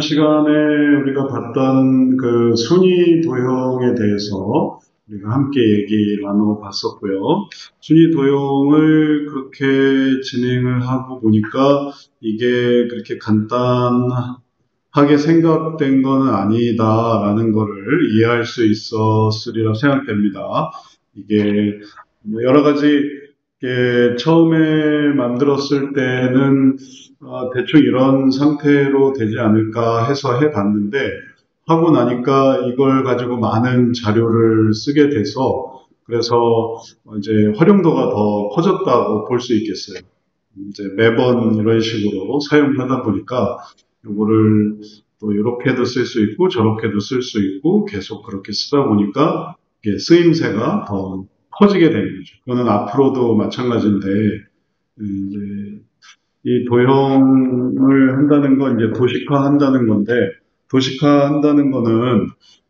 시간에 우리가 봤던 그 순위 도형에 대해서 우리가 함께 얘기 나눠 봤었고요. 순위 도형을 그렇게 진행을 하고 보니까 이게 그렇게 간단하게 생각된 것은 아니다라는 것을 이해할 수 있었으리라 생각됩니다. 이게 뭐 여러 가지 처음에 만들었을 때는 어, 대충 이런 상태로 되지 않을까 해서 해봤는데 하고 나니까 이걸 가지고 많은 자료를 쓰게 돼서 그래서 이제 활용도가 더 커졌다고 볼 수 있겠어요. 이제 매번 이런 식으로 사용하다 보니까 이거를 또 이렇게도 쓸 수 있고 저렇게도 쓸 수 있고 계속 그렇게 쓰다 보니까 쓰임새가 더 커지게 되는 거죠. 그거는 앞으로도 마찬가지인데 이제 이 도형을 한다는 건 이제 도식화 한다는 건데 도식화 한다는 거는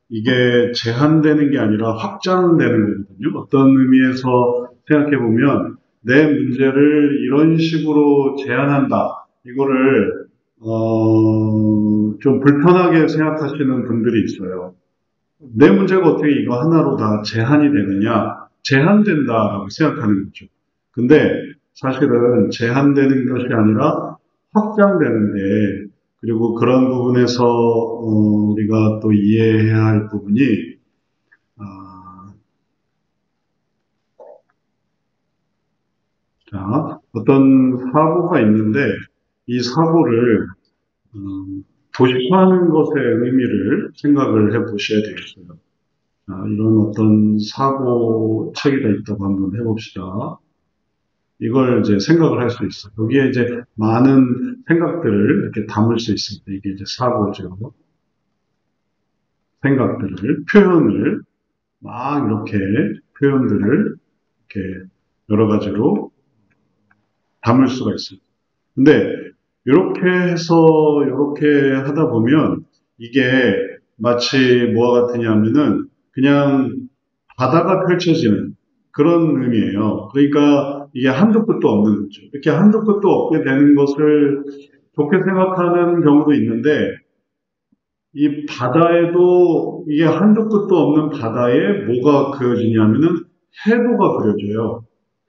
이게 제한되는 게 아니라 확장되는 거거든요. 어떤 의미에서 생각해 보면 내 문제를 이런 식으로 제한한다. 이거를 어, 좀 불편하게 생각하시는 분들이 있어요. 내 문제가 어떻게 이거 하나로 다 제한이 되느냐? 제한된다라고 생각하는 거죠. 근데 사실은 제한되는 것이 아니라 확장되는데 그리고 그런 부분에서 어, 우리가 또 이해해야 할 부분이 아, 자 어떤 사고가 있는데 이 사고를 음, 도식화하는 것의 의미를 생각을 해 보셔야 되겠어요. 자, 이런 어떤 사고 체계가 있다고 한번 해봅시다. 이걸 이제 생각을 할 수 있어. 여기에 이제 많은 생각들을 이렇게 담을 수 있습니다. 이게 이제 사고죠. 생각들을, 표현을, 막 이렇게 표현들을 이렇게 여러 가지로 담을 수가 있습니다. 근데 이렇게 해서 이렇게 하다 보면 이게 마치 뭐와 같으냐면은 그냥 바다가 펼쳐지는 그런 의미예요. 그러니까 이게 한도 끝도 없는 거죠. 이렇게 한도 끝도 없게 되는 것을 좋게 생각하는 경우도 있는데 이 바다에도 이게 한도 끝도 없는 바다에 뭐가 그려지냐면은 해도가 그려져요.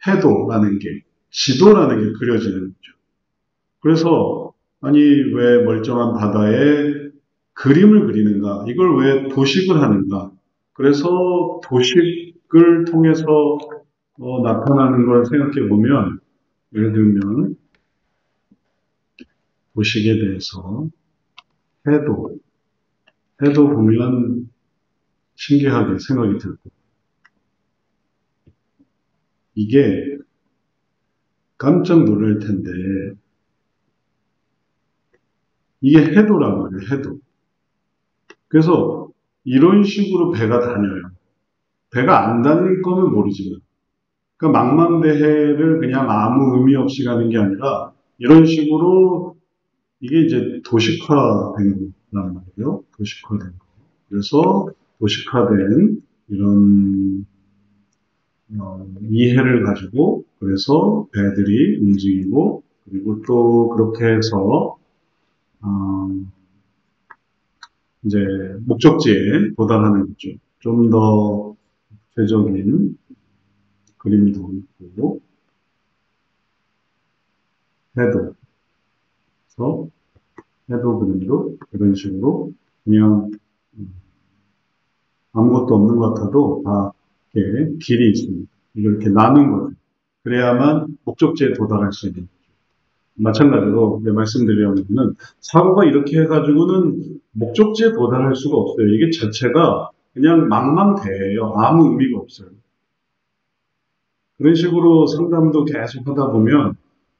해도라는 게 지도라는 게 그려지는 거죠. 그래서 아니 왜 멀쩡한 바다에 그림을 그리는가? 이걸 왜 도식을 하는가? 그래서 도식을 통해서 어, 나타나는 걸 생각해 보면 예를 들면 도식에 대해서 해도 해도 보면 신기하게 생각이 들고 이게 깜짝 놀랄 텐데 이게 해도란 말이에요 해도. 그래서 이런 식으로 배가 다녀요. 배가 안 다닐 거면 모르지만. 그러니까 망망대해를 그냥 아무 의미 없이 가는 게 아니라 이런 식으로 이게 이제 도식화된 거란 말이에요. 도식화된 거. 그래서 도식화된 이런 어, 이해를 가지고 그래서 배들이 움직이고 그리고 또 그렇게 해서 어, 이제 목적지에 도달하는 거죠. 좀 더 구체적인 그림도 있고 해도 그래서 해도 그림도 이런 식으로 그냥 음, 아무것도 없는 것 같아도 다 이렇게 길이 있습니다. 이렇게 나눈 거죠. 그래야만 목적지에 도달할 수 있는 마찬가지로 말씀드리려면 사고가 이렇게 해가지고는 목적지에 도달할 수가 없어요. 이게 자체가 그냥 망망대해요. 아무 의미가 없어요. 그런 식으로 상담도 계속 하다 보면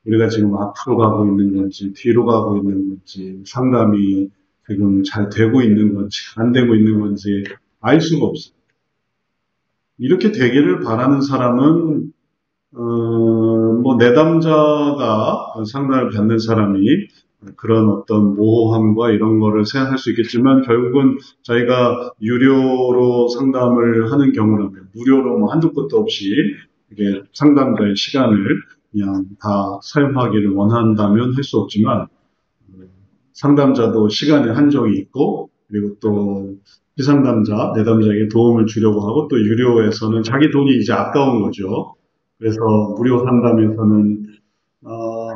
우리가 지금 앞으로 가고 있는 건지 뒤로 가고 있는 건지 상담이 지금 잘 되고 있는 건지 안 되고 있는 건지 알 수가 없어요. 이렇게 되기를 바라는 사람은 어, 뭐 내담자가 상담을 받는 사람이 그런 어떤 모호함과 이런 거를 생각할 수 있겠지만 결국은 저희가 유료로 상담을 하는 경우라면 무료로 뭐 한두 끝도 없이 이게 상담자의 시간을 그냥 다 사용하기를 원한다면 할 수 없지만 상담자도 시간에 한정이 있고 그리고 또 피상담자, 내담자에게 도움을 주려고 하고 또 유료에서는 자기 돈이 이제 아까운 거죠. 그래서 무료 상담에서는 어,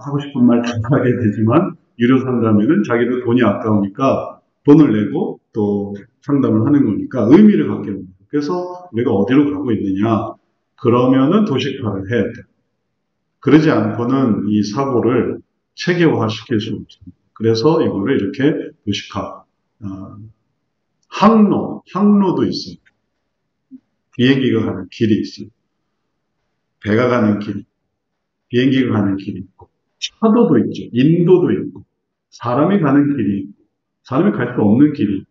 하고 싶은 말 다 하게 되지만 유료 상담에는 자기도 돈이 아까우니까 돈을 내고 또 상담을 하는 거니까 의미를 갖게 됩니다. 그래서 우리가 어디로 가고 있느냐? 그러면은 도식화를 해야 돼. 그러지 않고는 이 사고를 체계화 시킬 수 없습니다. 그래서 이거를 이렇게 도식화, 어, 항로, 항로도 있어요. 비행기가 가는 길이 있어요. 배가 가는 길, 비행기가 가는 길이 있고, 차도도 있죠. 인도도 있고, 사람이 가는 길이 있고, 사람이 갈 수 없는 길이 있고,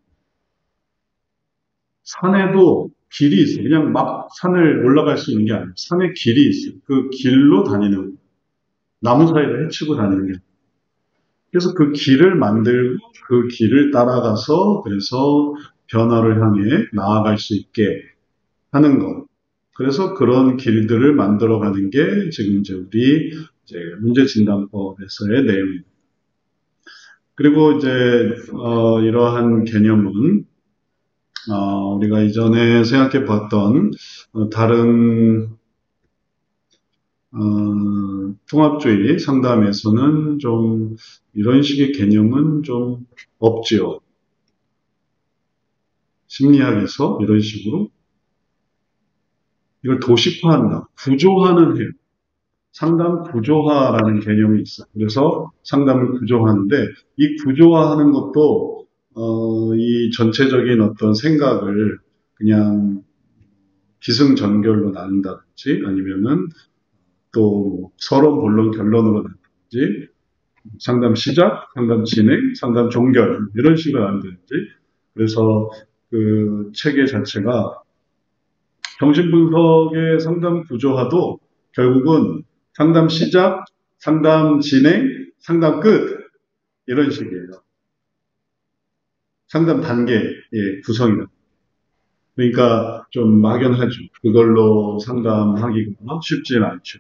산에도 길이 있어요. 그냥 막 산을 올라갈 수 있는 게 아니에요. 산에 길이 있어요. 그 길로 다니는, 나무 사이를 헤치고 다니는 게 그래서 그 길을 만들고 그 길을 따라가서 그래서 변화를 향해 나아갈 수 있게 하는 것. 그래서 그런 길들을 만들어가는 게 지금 이제 우리 이제 문제진단법에서의 내용입니다. 그리고 이제 어, 이러한 개념은 어, 우리가 이전에 생각해 봤던 어, 다른 어, 통합주의 상담에서는 좀 이런 식의 개념은 좀 없지요. 심리학에서 이런 식으로 이걸 도식화한다. 구조화는 해요. 상담 구조화라는 개념이 있어요. 그래서 상담을 구조화하는데 이 구조화하는 것도 어, 이 전체적인 어떤 생각을 그냥 기승전결로 나눈다든지 아니면은 또 서론, 본론, 결론으로 나눈다든지 상담 시작, 상담 진행, 상담 종결 이런 식으로 나눈다든지 그래서 그 체계 자체가 정신분석의 상담 구조화도 결국은 상담 시작, 상담 진행, 상담 끝 이런 식이에요. 상담 단계의 구성이다. 그러니까 좀 막연하죠. 그걸로 상담하기가 쉽지는 않죠.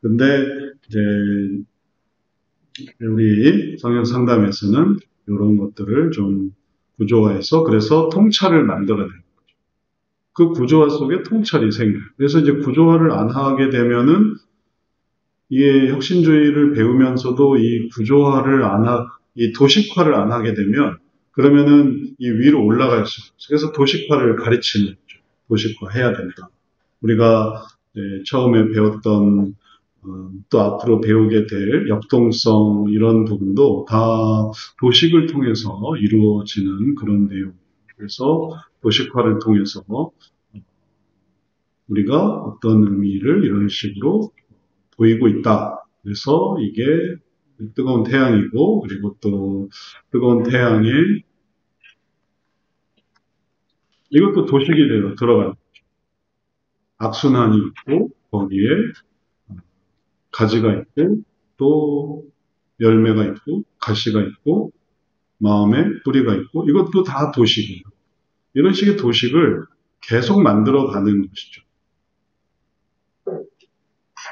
근데 이제 우리 성형 상담에서는 이런 것들을 좀 구조화해서 그래서 통찰을 만들어내는. 그 구조화 속에 통찰이 생겨요. 그래서 이제 구조화를 안 하게 되면은 이게 혁신주의를 배우면서도 이 구조화를 안 하, 이 도식화를 안 하게 되면 그러면은 이 위로 올라갈 수 없어요. 그래서 도식화를 가르치는 거죠. 도식화 해야 된다. 우리가 처음에 배웠던 어, 또 앞으로 배우게 될 역동성 이런 부분도 다 도식을 통해서 이루어지는 그런 내용. 그래서 도식화를 통해서 우리가 어떤 의미를 이런 식으로 보이고 있다. 그래서 이게 뜨거운 태양이고 그리고 또 뜨거운 태양에 이것도 도식이 되어 들어가는 거죠. 악순환이 있고 거기에 가지가 있고 또 열매가 있고 가시가 있고 마음에 뿌리가 있고 이것도 다 도식이에요. 이런 식의 도식을 계속 만들어 가는 것이죠.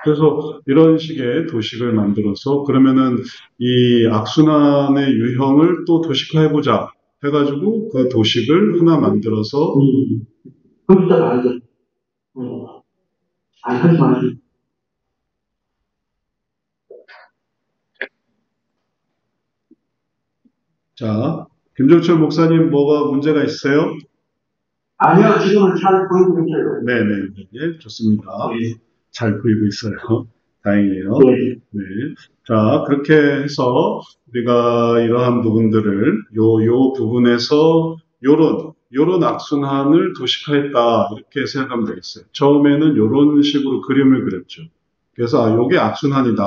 그래서 이런 식의 도식을 만들어서 그러면은 이 악순환의 유형을 또 도식화해보자 해가지고 그 도식을 하나 만들어서 음. 그것도 안 돼. 어. 아니, 하지 마. 자, 김종철 목사님 뭐가 문제가 있어요? 아니요, 지금은 잘 보이고 있어요. 네네, 네, 좋습니다. 네. 잘 보이고 있어요. 다행이에요. 네. 네. 자, 그렇게 해서 우리가 이러한 부분들을 요, 요 부분에서 요런, 요런 악순환을 도식화했다. 이렇게 생각하면 되겠어요. 처음에는 요런 식으로 그림을 그렸죠. 그래서 아, 요게 악순환이다.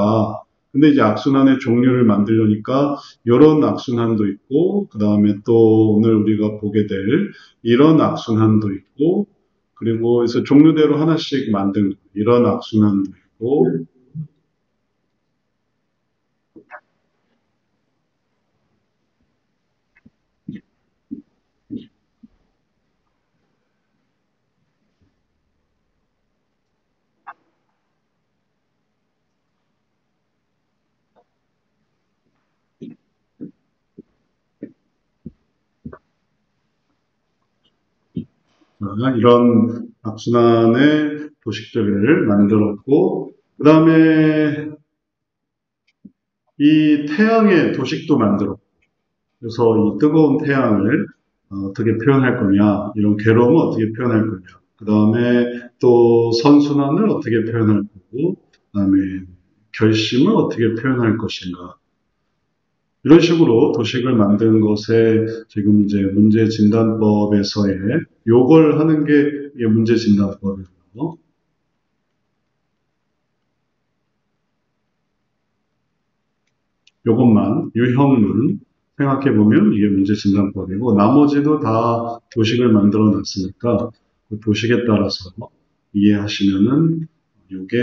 근데 이제 악순환의 종류를 만들려니까 이런 악순환도 있고 그 다음에 또 오늘 우리가 보게 될 이런 악순환도 있고 그리고 그래서 종류대로 하나씩 만든 이런 악순환도 있고 이런 악순환의 도식들을 만들었고, 그 다음에 이 태양의 도식도 만들었고, 그래서 이 뜨거운 태양을 어떻게 표현할 거냐, 이런 괴로움을 어떻게 표현할 거냐, 그 다음에 또 선순환을 어떻게 표현할 거고, 그 다음에 결심을 어떻게 표현할 것인가. 이런 식으로 도식을 만든 것에 지금 이제 문제 진단법에서의 요걸 하는 게 문제 진단법이에요. 요것만 유형은 생각해 보면 이게 문제 진단법이고 나머지도 다 도식을 만들어 놨으니까 그 도식에 따라서 이해하시면은 이게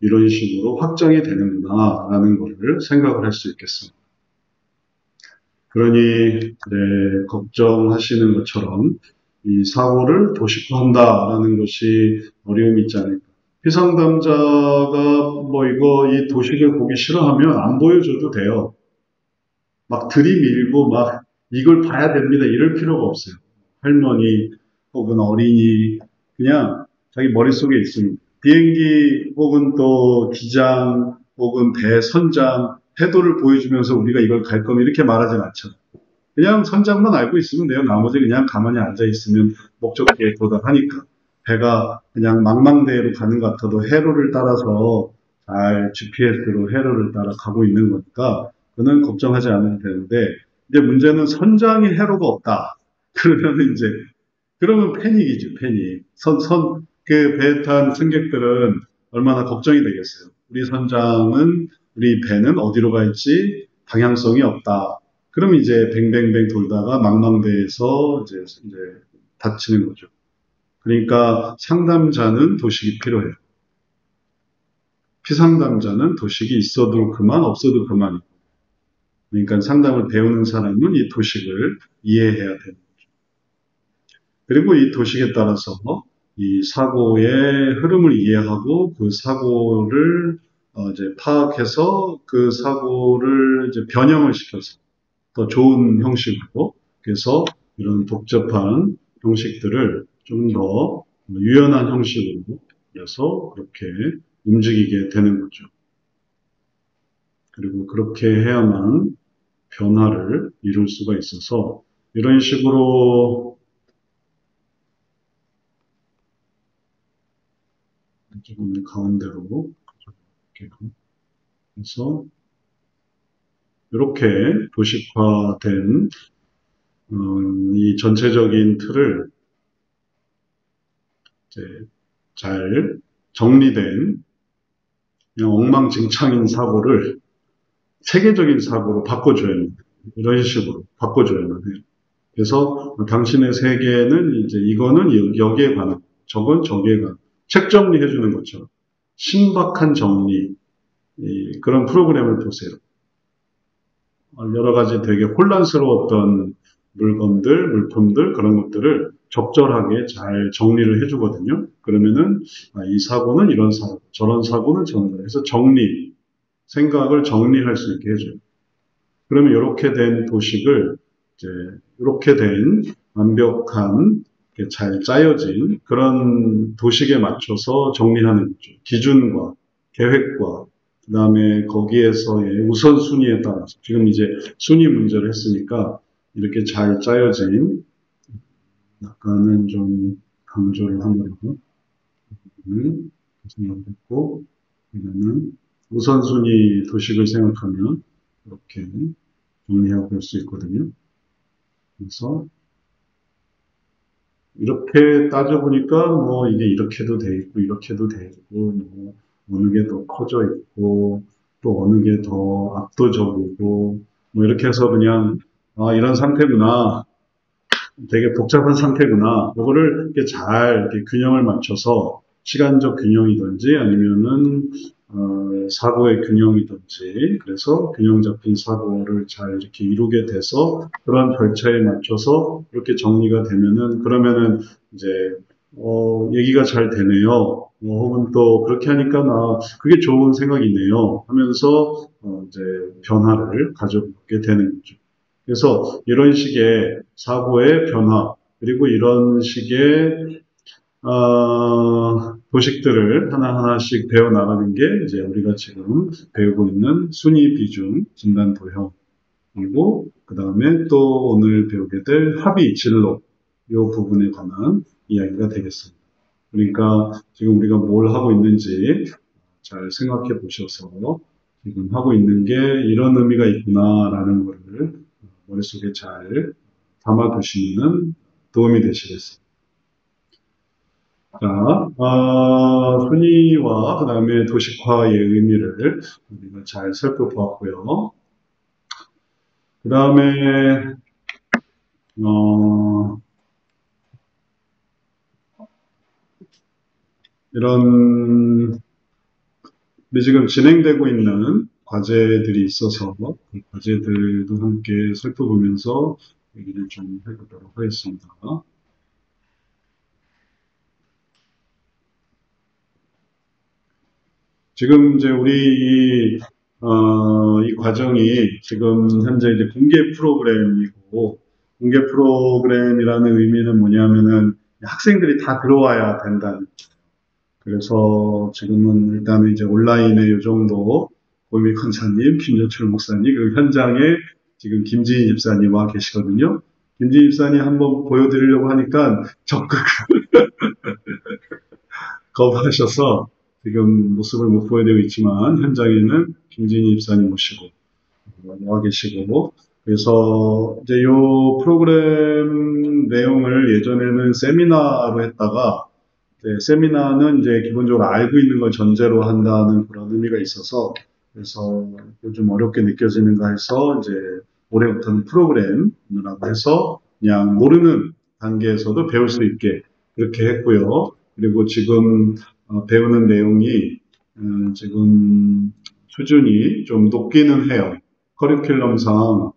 이런 식으로 확정이 되는구나라는 것을 생각을 할 수 있겠습니다. 그러니 네, 걱정하시는 것처럼 이 사고를 도식화한다라는 것이 어려움이 있지 않을까. 피상담자가 뭐 이거 이 도식을 보기 싫어하면 안 보여줘도 돼요. 막 들이밀고 막 이걸 봐야 됩니다. 이럴 필요가 없어요. 할머니 혹은 어린이 그냥 자기 머릿속에 있습니다. 비행기 혹은 또 기장 혹은 배 선장 태도를 보여주면서 우리가 이걸 갈 거면 이렇게 말하진 않죠. 그냥 선장만 알고 있으면 돼요. 나머지 그냥 가만히 앉아 있으면 목적지에 도달하니까. 배가 그냥 망망대해로 가는 것 같아도 해로를 따라서 잘 GPS로 해로를 따라 가고 있는 거니까 그는 걱정하지 않아도 되는데 이제 문제는 선장이 해로가 없다. 그러면 이제 그러면 패닉이죠, 패닉. 선, 선, 그 배에 탄 승객들은 얼마나 걱정이 되겠어요. 우리 선장은, 우리 배는 어디로 갈지 방향성이 없다. 그럼 이제 뱅뱅뱅 돌다가 망망대에서 이제, 이제 다치는 거죠. 그러니까 상담자는 도식이 필요해요. 피상담자는 도식이 있어도 그만, 없어도 그만이고. 그러니까 상담을 배우는 사람은 이 도식을 이해해야 되는 거죠. 그리고 이 도식에 따라서 이 사고의 흐름을 이해하고 그 사고를 어 이제 파악해서 그 사고를 이제 변형을 시켜서 더 좋은 형식으로 그래서 이런 복잡한 형식들을 좀 더 유연한 형식으로 해서 그렇게 움직이게 되는 거죠. 그리고 그렇게 해야만 변화를 이룰 수가 있어서 이런 식으로 조금 가운데로 이렇게 해서 이렇게 도식화된 음, 이 전체적인 틀을 잘 정리된 엉망진창인 사고를 세계적인 사고로 바꿔줘야 합니다. 이런 식으로 바꿔줘야만 해요. 그래서 당신의 세계는 이제 이거는 여기에 관한, 저건 저기에 관한, 책 정리해주는 것처럼 신박한 정리, 그런 프로그램을 보세요. 여러 가지 되게 혼란스러웠던 물건들, 물품들, 그런 것들을 적절하게 잘 정리를 해주거든요. 그러면은 아, 이 사고는 이런 사고, 저런 사고는 저런 사고. 그래서 정리, 생각을 정리할 수 있게 해줘요. 그러면 이렇게 된 도식을 이제 이렇게 된 완벽한 잘 짜여진 그런 도식에 맞춰서 정리하는. 기준과 계획과 그 다음에 거기에서의 우선순위에 따라서 지금 이제 순위 문제를 했으니까 이렇게 잘 짜여진 약간은 좀 강조를 하려고 생각했고 이거는 우선순위 도식을 생각하면 이렇게 정리하고 볼 수 있거든요. 그래서 이렇게 따져보니까 뭐 이게 이렇게도 돼 있고 이렇게도 돼 있고 뭐 어느 게 더 커져 있고 또 어느 게 더 압도적이고 뭐 이렇게 해서 그냥 아 이런 상태구나. 되게 복잡한 상태구나. 이거를 이렇게 잘 이렇게 균형을 맞춰서 시간적 균형이든지 아니면은 어, 사고의 균형이든지 그래서 균형 잡힌 사고를 잘 이렇게 이루게 돼서 그런 절차에 맞춰서 이렇게 정리가 되면은 그러면은 이제 어, 얘기가 잘 되네요. 어, 혹은 또 그렇게 하니까 나 그게 좋은 생각이네요. 하면서 어, 이제 변화를 가져오게 되는 거죠. 그래서 이런 식의 사고의 변화, 그리고 이런 식의 어, 도식들을 하나하나씩 배워 나가는 게 이제 우리가 지금 배우고 있는 순위 비중 진단 도형이고 그 다음에 또 오늘 배우게 될 합의 진로 이 부분에 관한 이야기가 되겠습니다. 그러니까 지금 우리가 뭘 하고 있는지 잘 생각해 보셔서 지금 하고 있는 게 이런 의미가 있구나라는 것을 머릿속에 잘 담아 두시면 도움이 되시겠습니다. 자, 어, 순위와 그 다음에 도식화의 의미를 우리가 잘 살펴보았고요. 그 다음에 어, 이런 지금 진행되고 있는 과제들이 있어서 그 과제들도 함께 살펴보면서 얘기를 좀 해보도록 하겠습니다. 지금 이제 우리 이, 어, 이 과정이 지금 현재 이제 공개 프로그램이고 공개 프로그램이라는 의미는 뭐냐면은 학생들이 다 들어와야 된다는 그래서 지금은 일단은 이제 온라인에 이 정도 고미 컨사님, 김조철 목사님, 그 현장에 지금 김지희 집사님 와 계시거든요. 김지희 집사님 한번 보여드리려고 하니까 적극 거부하셔서 지금 모습을 못 보여드리고 있지만 현장에는 김진희 집사님 모시고 와 계시고 그래서 이제 이 프로그램 내용을 예전에는 세미나로 했다가 세미나는 이제 기본적으로 알고 있는 걸 전제로 한다는 그런 의미가 있어서 그래서 요즘 어렵게 느껴지는가 해서 이제 올해부터는 프로그램이라고 해서 그냥 모르는 단계에서도 배울 수 있게 그렇게 했고요. 그리고 지금 어, 배우는 내용이 음, 지금 수준이 좀 높기는 해요. 커리큘럼상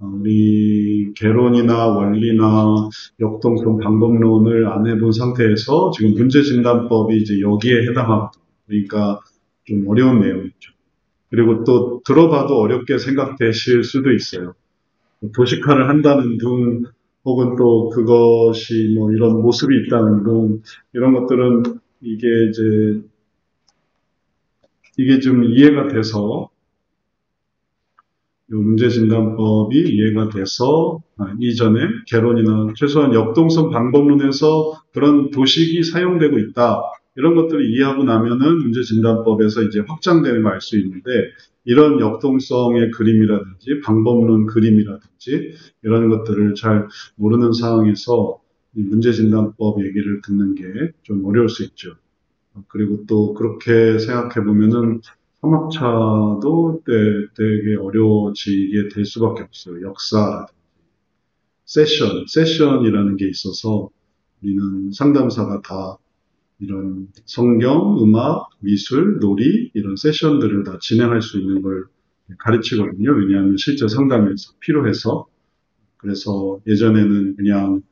어, 우리 개론이나 원리나 역동성 방법론을 안 해본 상태에서 지금 문제진단법이 이제 여기에 해당하고 그러니까 좀 어려운 내용이죠. 그리고 또 들어봐도 어렵게 생각되실 수도 있어요. 도식화를 한다는 등 혹은 또 그것이 뭐 이런 모습이 있다는 등 이런 것들은 이게 이제 이게 좀 이해가 돼서 문제진단법이 이해가 돼서 아, 이전에 개론이나 최소한 역동성 방법론에서 그런 도식이 사용되고 있다. 이런 것들을 이해하고 나면은 문제진단법에서 이제 확장되는 걸 알 수 있는데 이런 역동성의 그림이라든지 방법론 그림이라든지 이런 것들을 잘 모르는 상황에서 문제진단법 얘기를 듣는 게 좀 어려울 수 있죠. 그리고 또 그렇게 생각해 보면은 3학차도 되게 어려워지게 될 수밖에 없어요. 역사라든지. 세션, 세션이라는 게 있어서 우리는 상담사가 다 이런 성경, 음악, 미술, 놀이 이런 세션들을 다 진행할 수 있는 걸 가르치거든요. 왜냐하면 실제 상담에서 필요해서 그래서 예전에는 그냥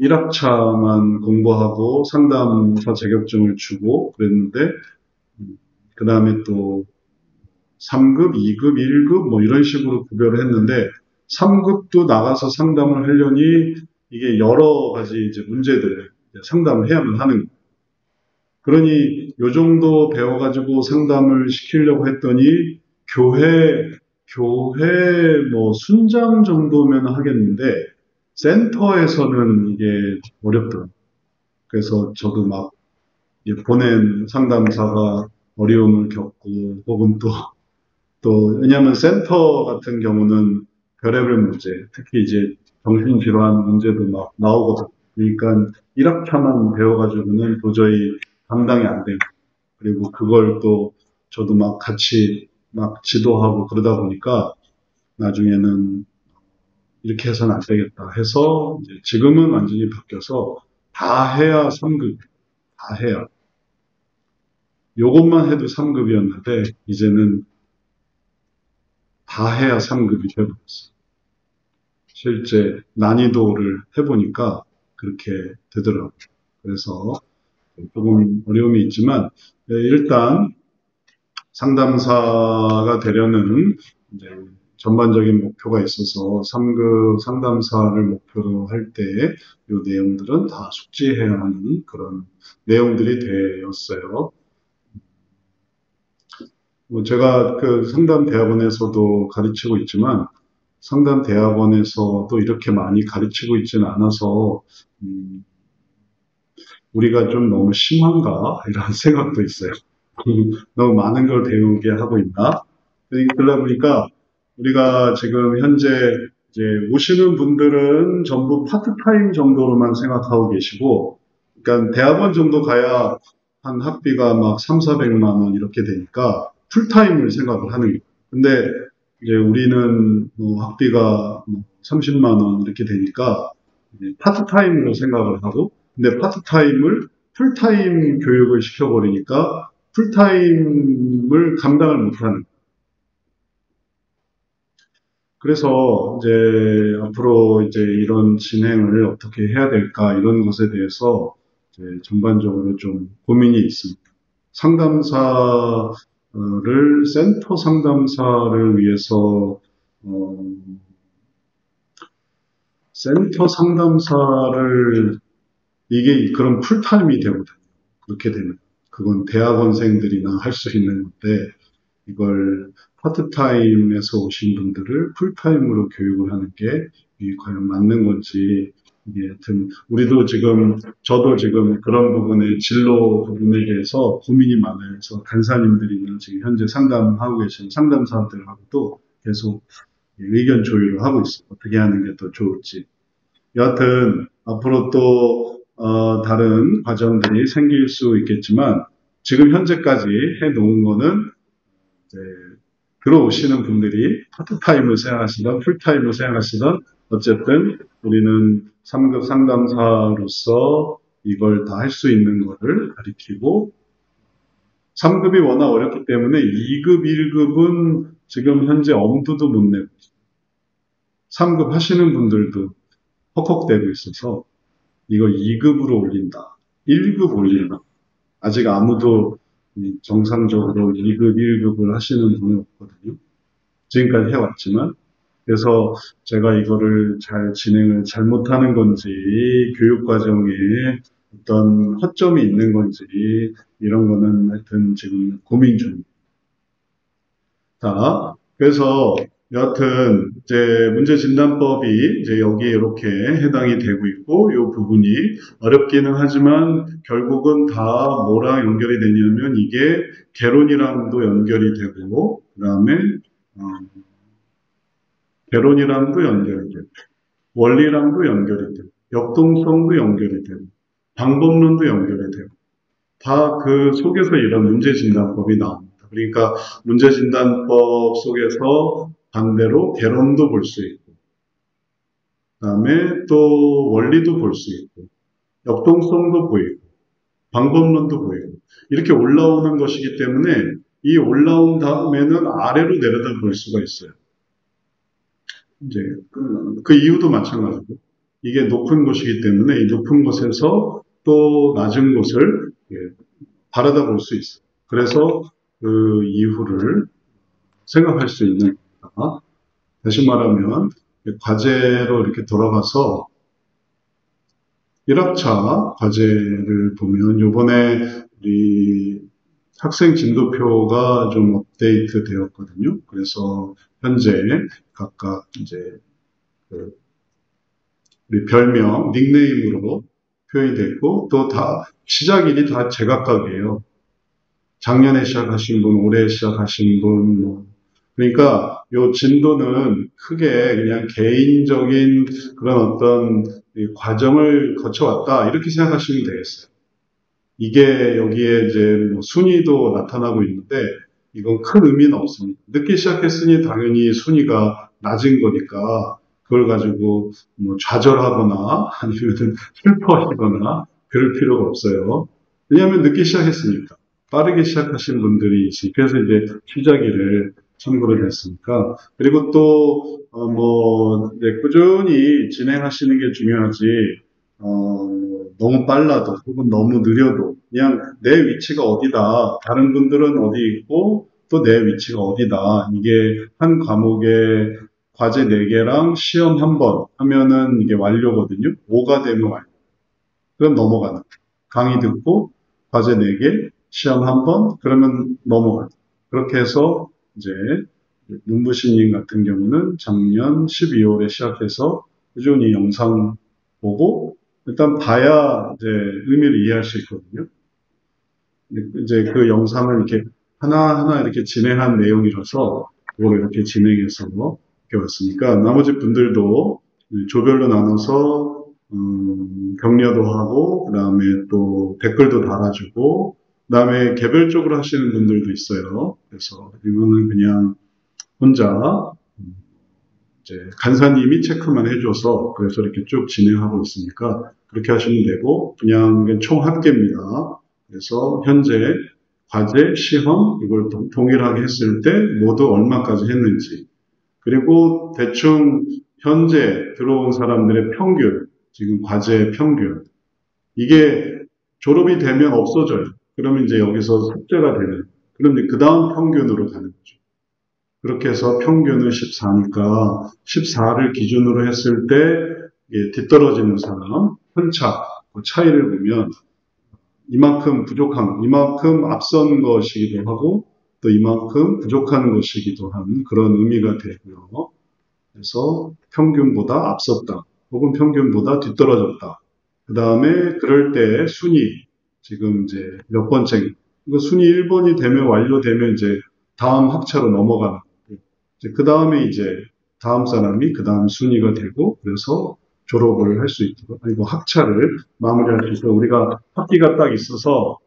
1학차만 공부하고 상담사 자격증을 주고 그랬는데 그 다음에 또 3급, 2급, 1급 뭐 이런 식으로 구별을 했는데 3급도 나가서 상담을 하려니 이게 여러 가지 이제 문제들을 상담을 해야만 하는 거예요. 그러니 요 정도 배워가지고 상담을 시키려고 했더니 교회 교회 뭐 순장 정도면 하겠는데 센터에서는 이게 어렵더라고요. 그래서 저도 막 보낸 상담사가 어려움을 겪고 혹은 또, 또, 왜냐하면 센터 같은 경우는 별의별 문제, 특히 이제 정신질환 문제도 막 나오거든요. 그러니까 1학차만 배워가지고는 도저히 감당이 안 되고, 그리고 그걸 또 저도 막 같이 막 지도하고 그러다 보니까 나중에는 이렇게 해서는 안 되겠다 해서 지금은 완전히 바뀌어서 다 해야 3급, 다 해야. 요것만 해도 3급이었는데 이제는 다 해야 3급이 되버렸어요. 실제 난이도를 해보니까 그렇게 되더라고요. 그래서 조금 어려움이 있지만 네, 일단 상담사가 되려는 이제 전반적인 목표가 있어서 3급 상담사를 목표로 할 때 이 내용들은 다 숙지해야 하는 그런 내용들이 되었어요. 뭐 제가 그 상담 대학원에서도 가르치고 있지만 상담 대학원에서도 이렇게 많이 가르치고 있지는 않아서 음, 우리가 좀 너무 심한가 이런 생각도 있어요. 너무 많은 걸 배우게 하고 있나? 그러다 보니까 우리가 지금 현재 이제 오시는 분들은 전부 파트타임 정도로만 생각하고 계시고, 그러니까 대학원 정도 가야 한 학비가 막 3, 400만 원 이렇게 되니까 풀타임을 생각을 하는 거예요. 근데 이제 우리는 뭐 학비가 30만 뭐원 이렇게 되니까 파트타임으로 생각을 하고, 근데 파트타임을 풀타임 교육을 시켜버리니까 풀타임을 감당을 못하는. 그래서 이제 앞으로 이제 이런 진행을 어떻게 해야 될까 이런 것에 대해서 전반적으로 좀 고민이 있습니다. 상담사를 센터 상담사를 위해서 어, 센터 상담사를 이게 그런 풀타임이 되거든요. 그렇게 되면 그건 대학원생들이나 할 수 있는 건데 이걸 파트타임에서 오신 분들을 풀타임으로 교육을 하는 게 과연 맞는 건지 이게 하여튼 우리도 지금 저도 지금 그런 부분의 진로 부분에 대해서 고민이 많아서 간사님들이나 지금 현재 상담하고 계신 상담사들하고도 계속 의견 조율을 하고 있어요. 어떻게 하는 게 더 좋을지. 여하튼 앞으로 또 어, 다른 과정들이 생길 수 있겠지만 지금 현재까지 해 놓은 거는 이제 들어오시는 분들이 파트타임을 생각하시던 풀타임을 생각하시던 어쨌든 우리는 3급 상담사로서 이걸 다 할 수 있는 것을 가리키고 3급이 워낙 어렵기 때문에 2급, 1급은 지금 현재 엄두도 못 내고 3급 하시는 분들도 헉헉대고 있어서 이거 2급으로 올린다. 1급 올린다. 아직 아무도 정상적으로 2급, 1급을 하시는 분이 없거든요. 지금까지 해왔지만. 그래서 제가 이거를 잘 진행을 잘못하는 건지, 교육과정에 어떤 허점이 있는 건지, 이런 거는 하여튼 지금 고민 중입니다. 자, 그래서 여하튼 이제 문제 진단법이 이제 여기에 이렇게 해당이 되고 있고 이 부분이 어렵기는 하지만 결국은 다 뭐랑 연결이 되냐면 이게 개론이랑도 연결이 되고 그다음에 어, 개론이랑도 연결이 되고 원리랑도 연결이 되고 역동성도 연결이 되고 방법론도 연결이 되고 다 그 속에서 이런 문제 진단법이 나옵니다. 그러니까 문제 진단법 속에서 반대로 개론도 볼 수 있고, 그 다음에 또 원리도 볼 수 있고, 역동성도 보이고, 방법론도 보이고, 이렇게 올라오는 것이기 때문에 이 올라온 다음에는 아래로 내려다 볼 수가 있어요. 이제 그, 그 이유도 마찬가지고, 이게 높은 곳이기 때문에 이 높은 곳에서 또 낮은 곳을 예, 바라다 볼 수 있어요. 그래서 그 이유를 생각할 수 있는 다시 말하면 과제로 이렇게 돌아가서 1학차 과제를 보면 요번에 우리 학생 진도표가 좀 업데이트 되었거든요. 그래서 현재 각각 이제 그 우리 별명, 닉네임으로 표현이 됐고 또 다 시작일이 다 제각각이에요. 작년에 시작하신 분, 올해 시작하신 분, 뭐 그러니까 요 진도는 크게 그냥 개인적인 그런 어떤 과정을 거쳐왔다 이렇게 생각하시면 되겠어요. 이게 여기에 이제 뭐 순위도 나타나고 있는데 이건 큰 의미는 없습니다. 늦게 시작했으니 당연히 순위가 낮은 거니까 그걸 가지고 뭐 좌절하거나 아니면 슬퍼하시거나 그럴 필요가 없어요. 왜냐하면 늦게 시작했으니까 빠르게 시작하신 분들이 있으니까 그래서 이제 시작일을 참고를 했으니까 그리고 또 어, 뭐, 네, 꾸준히 진행하시는 게 중요하지, 어, 너무 빨라도, 혹은 너무 느려도, 그냥 내 위치가 어디다, 다른 분들은 어디 있고, 또 내 위치가 어디다. 이게 한 과목에 과제 4개랑 시험 한 번 하면은 이게 완료거든요. 5가 되면 완료. 그럼 넘어가는. 강의 듣고 과제 4개, 시험 한 번, 그러면 넘어가요. 그렇게 해서 이제 눈부신님 같은 경우는 작년 12월에 시작해서 꾸준히 영상 보고 일단 봐야 이제 의미를 이해할 수 있거든요. 이제 그 영상을 이렇게 하나하나 이렇게 진행한 내용이라서 그걸 이렇게 진행해서 이렇게 왔으니까 나머지 분들도 조별로 나눠서 음, 격려도 하고 그 다음에 또 댓글도 달아주고 그 다음에 개별적으로 하시는 분들도 있어요. 그래서 이거는 그냥 혼자 이제 간사님이 체크만 해줘서 그래서 이렇게 쭉 진행하고 있으니까 그렇게 하시면 되고 그냥 총 합계입니다. 그래서 현재 과제, 시험 이걸 동일하게 했을 때 모두 얼마까지 했는지 그리고 대충 현재 들어온 사람들의 평균 지금 과제 평균 이게 졸업이 되면 없어져요. 그러면 이제 여기서 숙제가 되는 그럼 그 다음 평균으로 가는 거죠. 그렇게 해서 평균은 14니까 14를 기준으로 했을 때 뒤떨어지는 사람 편차 그 차이를 보면 이만큼 부족한 이만큼 앞선 것이기도 하고 또 이만큼 부족한 것이기도 한 그런 의미가 되고요. 그래서 평균보다 앞섰다 혹은 평균보다 뒤떨어졌다. 그 다음에 그럴 때 순위 지금 이제 몇 번째 이거 순위 1번이 되면 완료되면 이제 다음 학차로 넘어가는 그 다음에 이제 다음 사람이 그 다음 순위가 되고 그래서 졸업을 할 수 있도록 아니고 학차를 마무리할 수 있도록 우리가 학기가 딱 있어서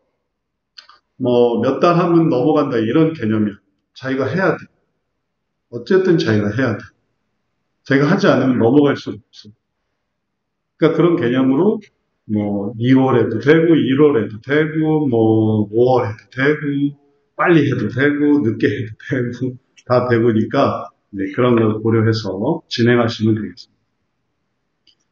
뭐 몇 달 하면 넘어간다 이런 개념이야. 자기가 해야 돼. 어쨌든 자기가 해야 돼. 자기가 하지 않으면 넘어갈 수 없어. 그러니까 그런 개념으로 뭐 2월에도 되고 1월에도 되고 뭐 5월에도 되고 빨리 해도 되고 늦게 해도 되고 다 되고니까 네, 그런 걸 고려해서 진행하시면 되겠습니다.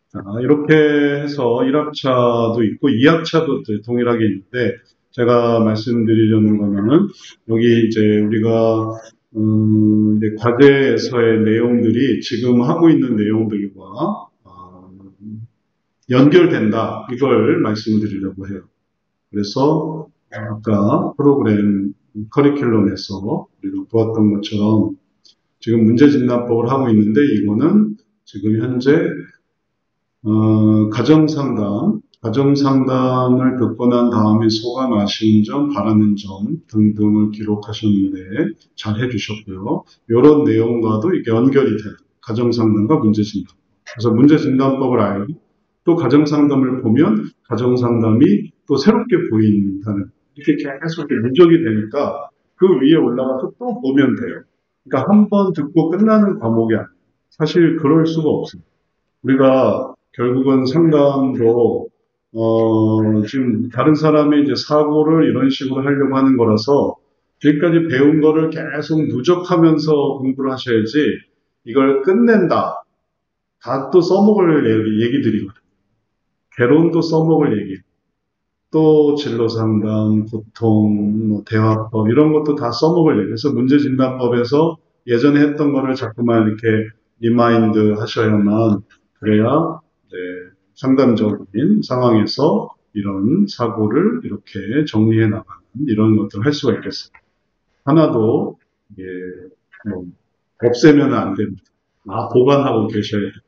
자, 이렇게 해서 1학차도 있고 2학차도 동일하게 있는데 제가 말씀드리려는 거는 여기 이제 우리가 음, 이제 과제에서의 내용들이 지금 하고 있는 내용들과 어, 연결된다 이걸 말씀드리려고 해요. 그래서 아까 프로그램 커리큘럼에서 우리가 보았던 것처럼 지금 문제 진단법을 하고 있는데 이거는 지금 현재 어, 가정상담, 가정상담을 듣고 난 다음에 소감 아쉬운 점, 바라는 점 등등을 기록하셨는데 잘 해주셨고요. 이런 내용과도 이게 연결이 돼요. 가정상담과 문제진단. 그래서 문제진단법을 알고 또 가정상담을 보면 가정상담이 또 새롭게 보인다는 이렇게 계속 누적이 되니까 그 위에 올라가서 또 보면 돼요. 그러니까 한 번 듣고 끝나는 과목이 아니에요. 사실 그럴 수가 없어요. 우리가 결국은 상담도 어, 지금 다른 사람의 이제 사고를 이런 식으로 하려고 하는 거라서 지금까지 배운 거를 계속 누적하면서 공부를 하셔야지 이걸 끝낸다. 다 또 써먹을 얘기들이거든요. 개론도 써먹을 얘기. 또 진로 상담, 보통, 뭐 대화법 이런 것도 다 써먹을 얘기. 그래서 문제 진단법에서 예전에 했던 거를 자꾸만 이렇게 remind 하셔야만 그래야 네, 상담적인 상황에서 이런 사고를 이렇게 정리해 나가는 이런 것들을 할 수가 있겠습니다. 하나도 예, 뭐 없애면 안 됩니다. 아, 보관하고 계셔야 돼요.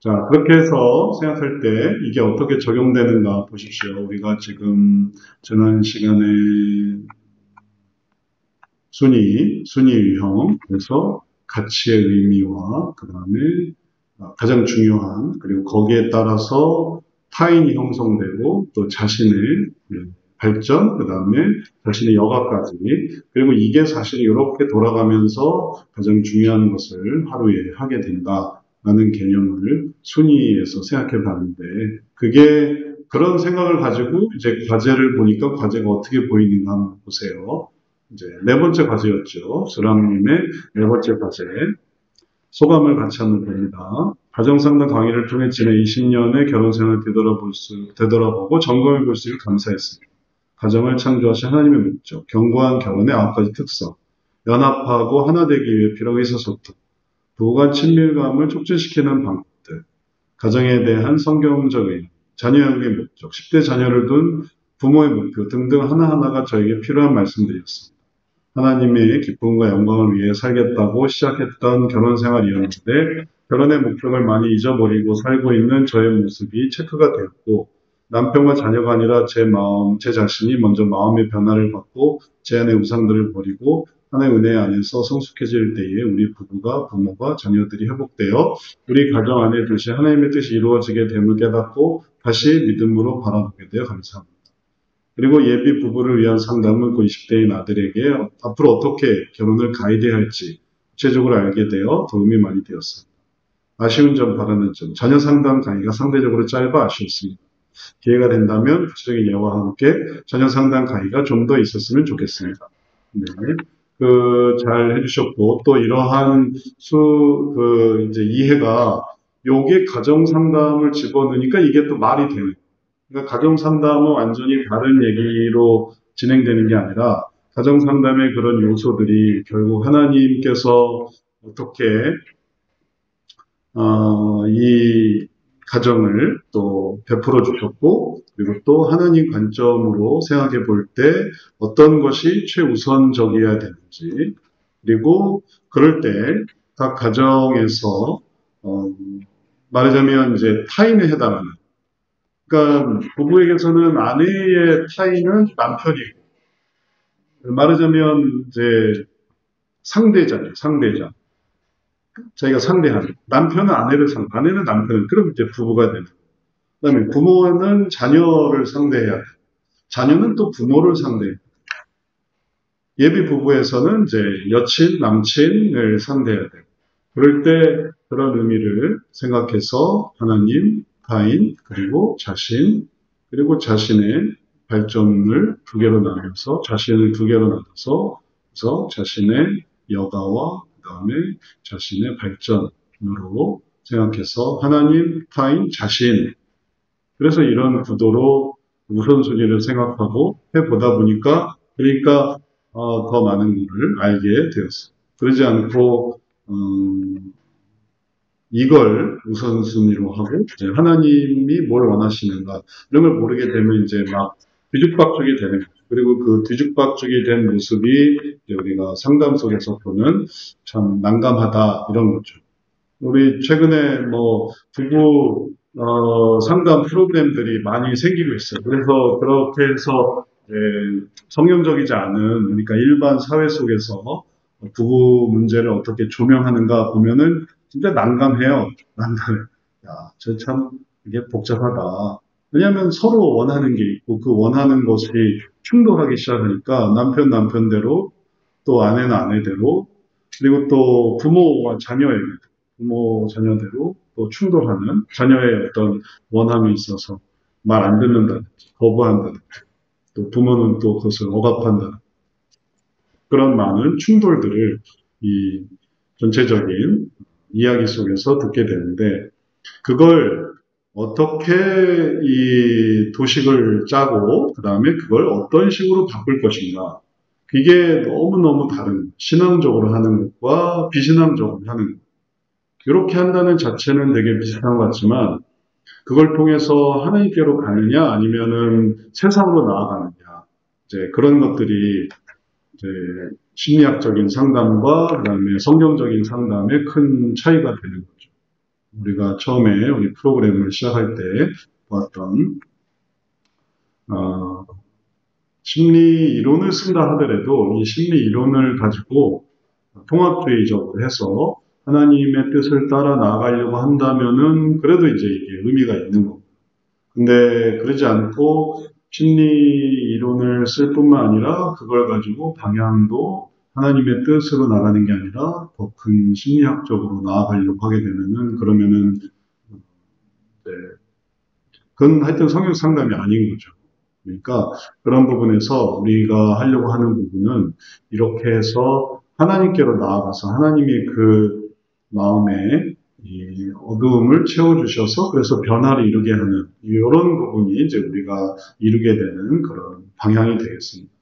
자, 그렇게 해서 생각할 때 이게 어떻게 적용되는가 보십시오. 우리가 지금 지난 시간에 순위, 순위 유형, 그래서 가치의 의미와 그 다음에 가장 중요한, 그리고 거기에 따라서 타인이 형성되고 또 자신의 발전, 그 다음에 자신의 여가까지, 그리고 이게 사실 이렇게 돌아가면서 가장 중요한 것을 하루에 하게 된다. 라는 개념을 순위에서 생각해 봤는데, 그게 그런 생각을 가지고 이제 과제를 보니까 과제가 어떻게 보이는가 한번 보세요. 이제 네 번째 과제였죠. 수람님의 네 번째 과제. 소감을 같이 한번 봅니다. 가정상담 강의를 통해 지난 20년의 결혼생활을 되돌아볼 수, 되돌아보고 점검해 볼 수 있을 감사했습니다. 가정을 창조하신 하나님의 목적, 견고한 결혼의 아홉 가지 특성, 연합하고 하나 되기 위해 필요한 의사소통, 부부간 친밀감을 촉진시키는 방법들, 가정에 대한 성경적 의미, 자녀 양육의 목적, 10대 자녀를 둔 부모의 목표 등등 하나하나가 저에게 필요한 말씀들이었습니다. 하나님의 기쁨과 영광을 위해 살겠다고 시작했던 결혼 생활이었는데 결혼의 목적을 많이 잊어버리고 살고 있는 저의 모습이 체크가 되었고 남편과 자녀가 아니라 제 마음, 제 자신이 먼저 마음의 변화를 받고 제 안의 우상들을 버리고 하나의 은혜 안에서 성숙해질 때에 우리 부부가 부모가 자녀들이 회복되어 우리 가정 안에 뜻이 하나님의 뜻이 이루어지게 됨을 깨닫고 다시 믿음으로 바라보게 되어 감사합니다. 그리고 예비 부부를 위한 상담은 그 20대인 아들에게 앞으로 어떻게 결혼을 가이드해야 할지 구체적으로 알게 되어 도움이 많이 되었습니다. 아쉬운 점, 바라는 점, 자녀 상담 강의가 상대적으로 짧아 아쉬웠습니다. 기회가 된다면 구체적인 예와 함께 자녀 상담 강의가 좀 더 있었으면 좋겠습니다. 네. 그, 잘 해주셨고, 또 이러한 수, 그, 이제 이해가, 요게 가정 상담을 집어넣으니까 이게 또 말이 되는 그러니까 가정 상담은 완전히 다른 얘기로 진행되는 게 아니라 가정 상담의 그런 요소들이 결국 하나님께서 어떻게 어, 이 가정을 또 베풀어 주셨고 그리고 또 하나님 관점으로 생각해 볼 때 어떤 것이 최우선적이어야 되는지 그리고 그럴 때 각 가정에서 어, 말하자면 이제 타인에 해당하는 그러니까 부부에게서는 아내의 타인은 남편이고 말하자면 이제 상대자죠, 상대자. 자기가 상대하는 남편은 아내를 상, 아내는 남편을 그럼 이제 부부가 되는. 그다음에 부모는 자녀를 상대해야 돼. 자녀는 또 부모를 상대해. 예비 부부에서는 이제 여친, 남친을 상대해야 돼. 그럴 때 그런 의미를 생각해서 하나님, 타인, 그리고 자신, 그리고 자신의 발전을 두 개로 나눠서 자신을 두 개로 나눠서 그래서 자신의 여가와 그 다음에 자신의 발전으로 생각해서 하나님, 타인, 자신 그래서 이런 구도로 우선순위를 생각하고 해보다 보니까 그러니까 어, 더 많은 것을 알게 되었어요. 그러지 않고 음, 이걸 우선순위로 하고 하나님이 뭘 원하시는가 이런 걸 모르게 되면 이제 막 뒤죽박죽이 되는 거죠. 그리고 그 뒤죽박죽이 된 모습이 우리가 상담 속에서 보는 참 난감하다 이런 거죠. 우리 최근에 뭐 부부 어, 상담 프로그램들이 많이 생기고 있어요. 그래서 그렇게 해서 성경적이지 않은 그러니까 일반 사회 속에서 부부 문제를 어떻게 조명하는가 보면은 진짜 난감해요. 난감해. 야, 저 참 이게 복잡하다. 왜냐하면 서로 원하는 게 있고 그 원하는 것이 충돌하기 시작하니까 남편 남편대로 또 아내는 아내대로 그리고 또 부모와 자녀에게 부모 자녀대로 또 충돌하는 자녀의 어떤 원함이 있어서 말 안 듣는다든지 거부한다든지 또 부모는 또 그것을 억압한다든지 그런 많은 충돌들을 이 전체적인 이야기 속에서 듣게 되는데 그걸 어떻게 이 도식을 짜고 그 다음에 그걸 어떤 식으로 바꿀 것인가. 그게 너무너무 다른 신앙적으로 하는 것과 비신앙적으로 하는 것. 이렇게 한다는 자체는 되게 비슷한 것 같지만 그걸 통해서 하나님께로 가느냐 아니면은 세상으로 나아가느냐. 이제 그런 것들이 이제 심리학적인 상담과 그다음에 성경적인 상담의 큰 차이가 되는 거죠. 우리가 처음에 우리 프로그램을 시작할 때 보았던 어, 심리 이론을 쓴다 하더라도 이 심리 이론을 가지고 통합주의적으로 해서 하나님의 뜻을 따라 나아가려고 한다면은 그래도 이제 이게 의미가 있는 거고. 근데 그러지 않고 심리 이론을 쓸 뿐만 아니라 그걸 가지고 방향도 하나님의 뜻으로 나가는 게 아니라 더 큰 심리학적으로 나아가려고 하게 되면은 그러면은 네. 그건 하여튼 성경 상담이 아닌 거죠. 그러니까 그런 부분에서 우리가 하려고 하는 부분은 이렇게 해서 하나님께로 나아가서 하나님이 그 마음에 이 어두움을 채워주셔서 그래서 변화를 이루게 하는 이런 부분이 이제 우리가 이루게 되는 그런 방향이 되겠습니다.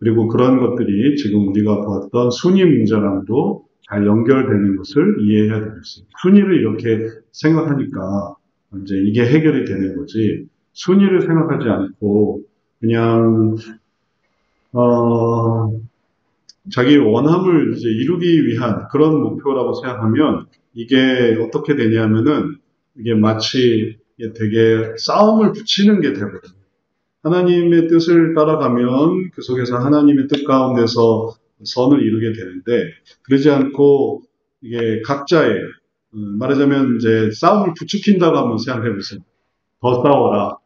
그리고 그런 것들이 지금 우리가 보았던 순위 문제랑도 잘 연결되는 것을 이해해야 되겠습니다. 순위를 이렇게 생각하니까 이제 이게 해결이 되는 거지 순위를 생각하지 않고 그냥 어, 자기 원함을 이제 이루기 위한 그런 목표라고 생각하면 이게 어떻게 되냐면은 이게 마치 되게 싸움을 붙이는 게 되거든요. 하나님의 뜻을 따라가면 그 속에서 하나님의 뜻 가운데서 선을 이루게 되는데 그러지 않고 이게 각자의 음, 말하자면 이제 싸움을 부추긴다고 한번 생각해 보세요. 더 싸워라.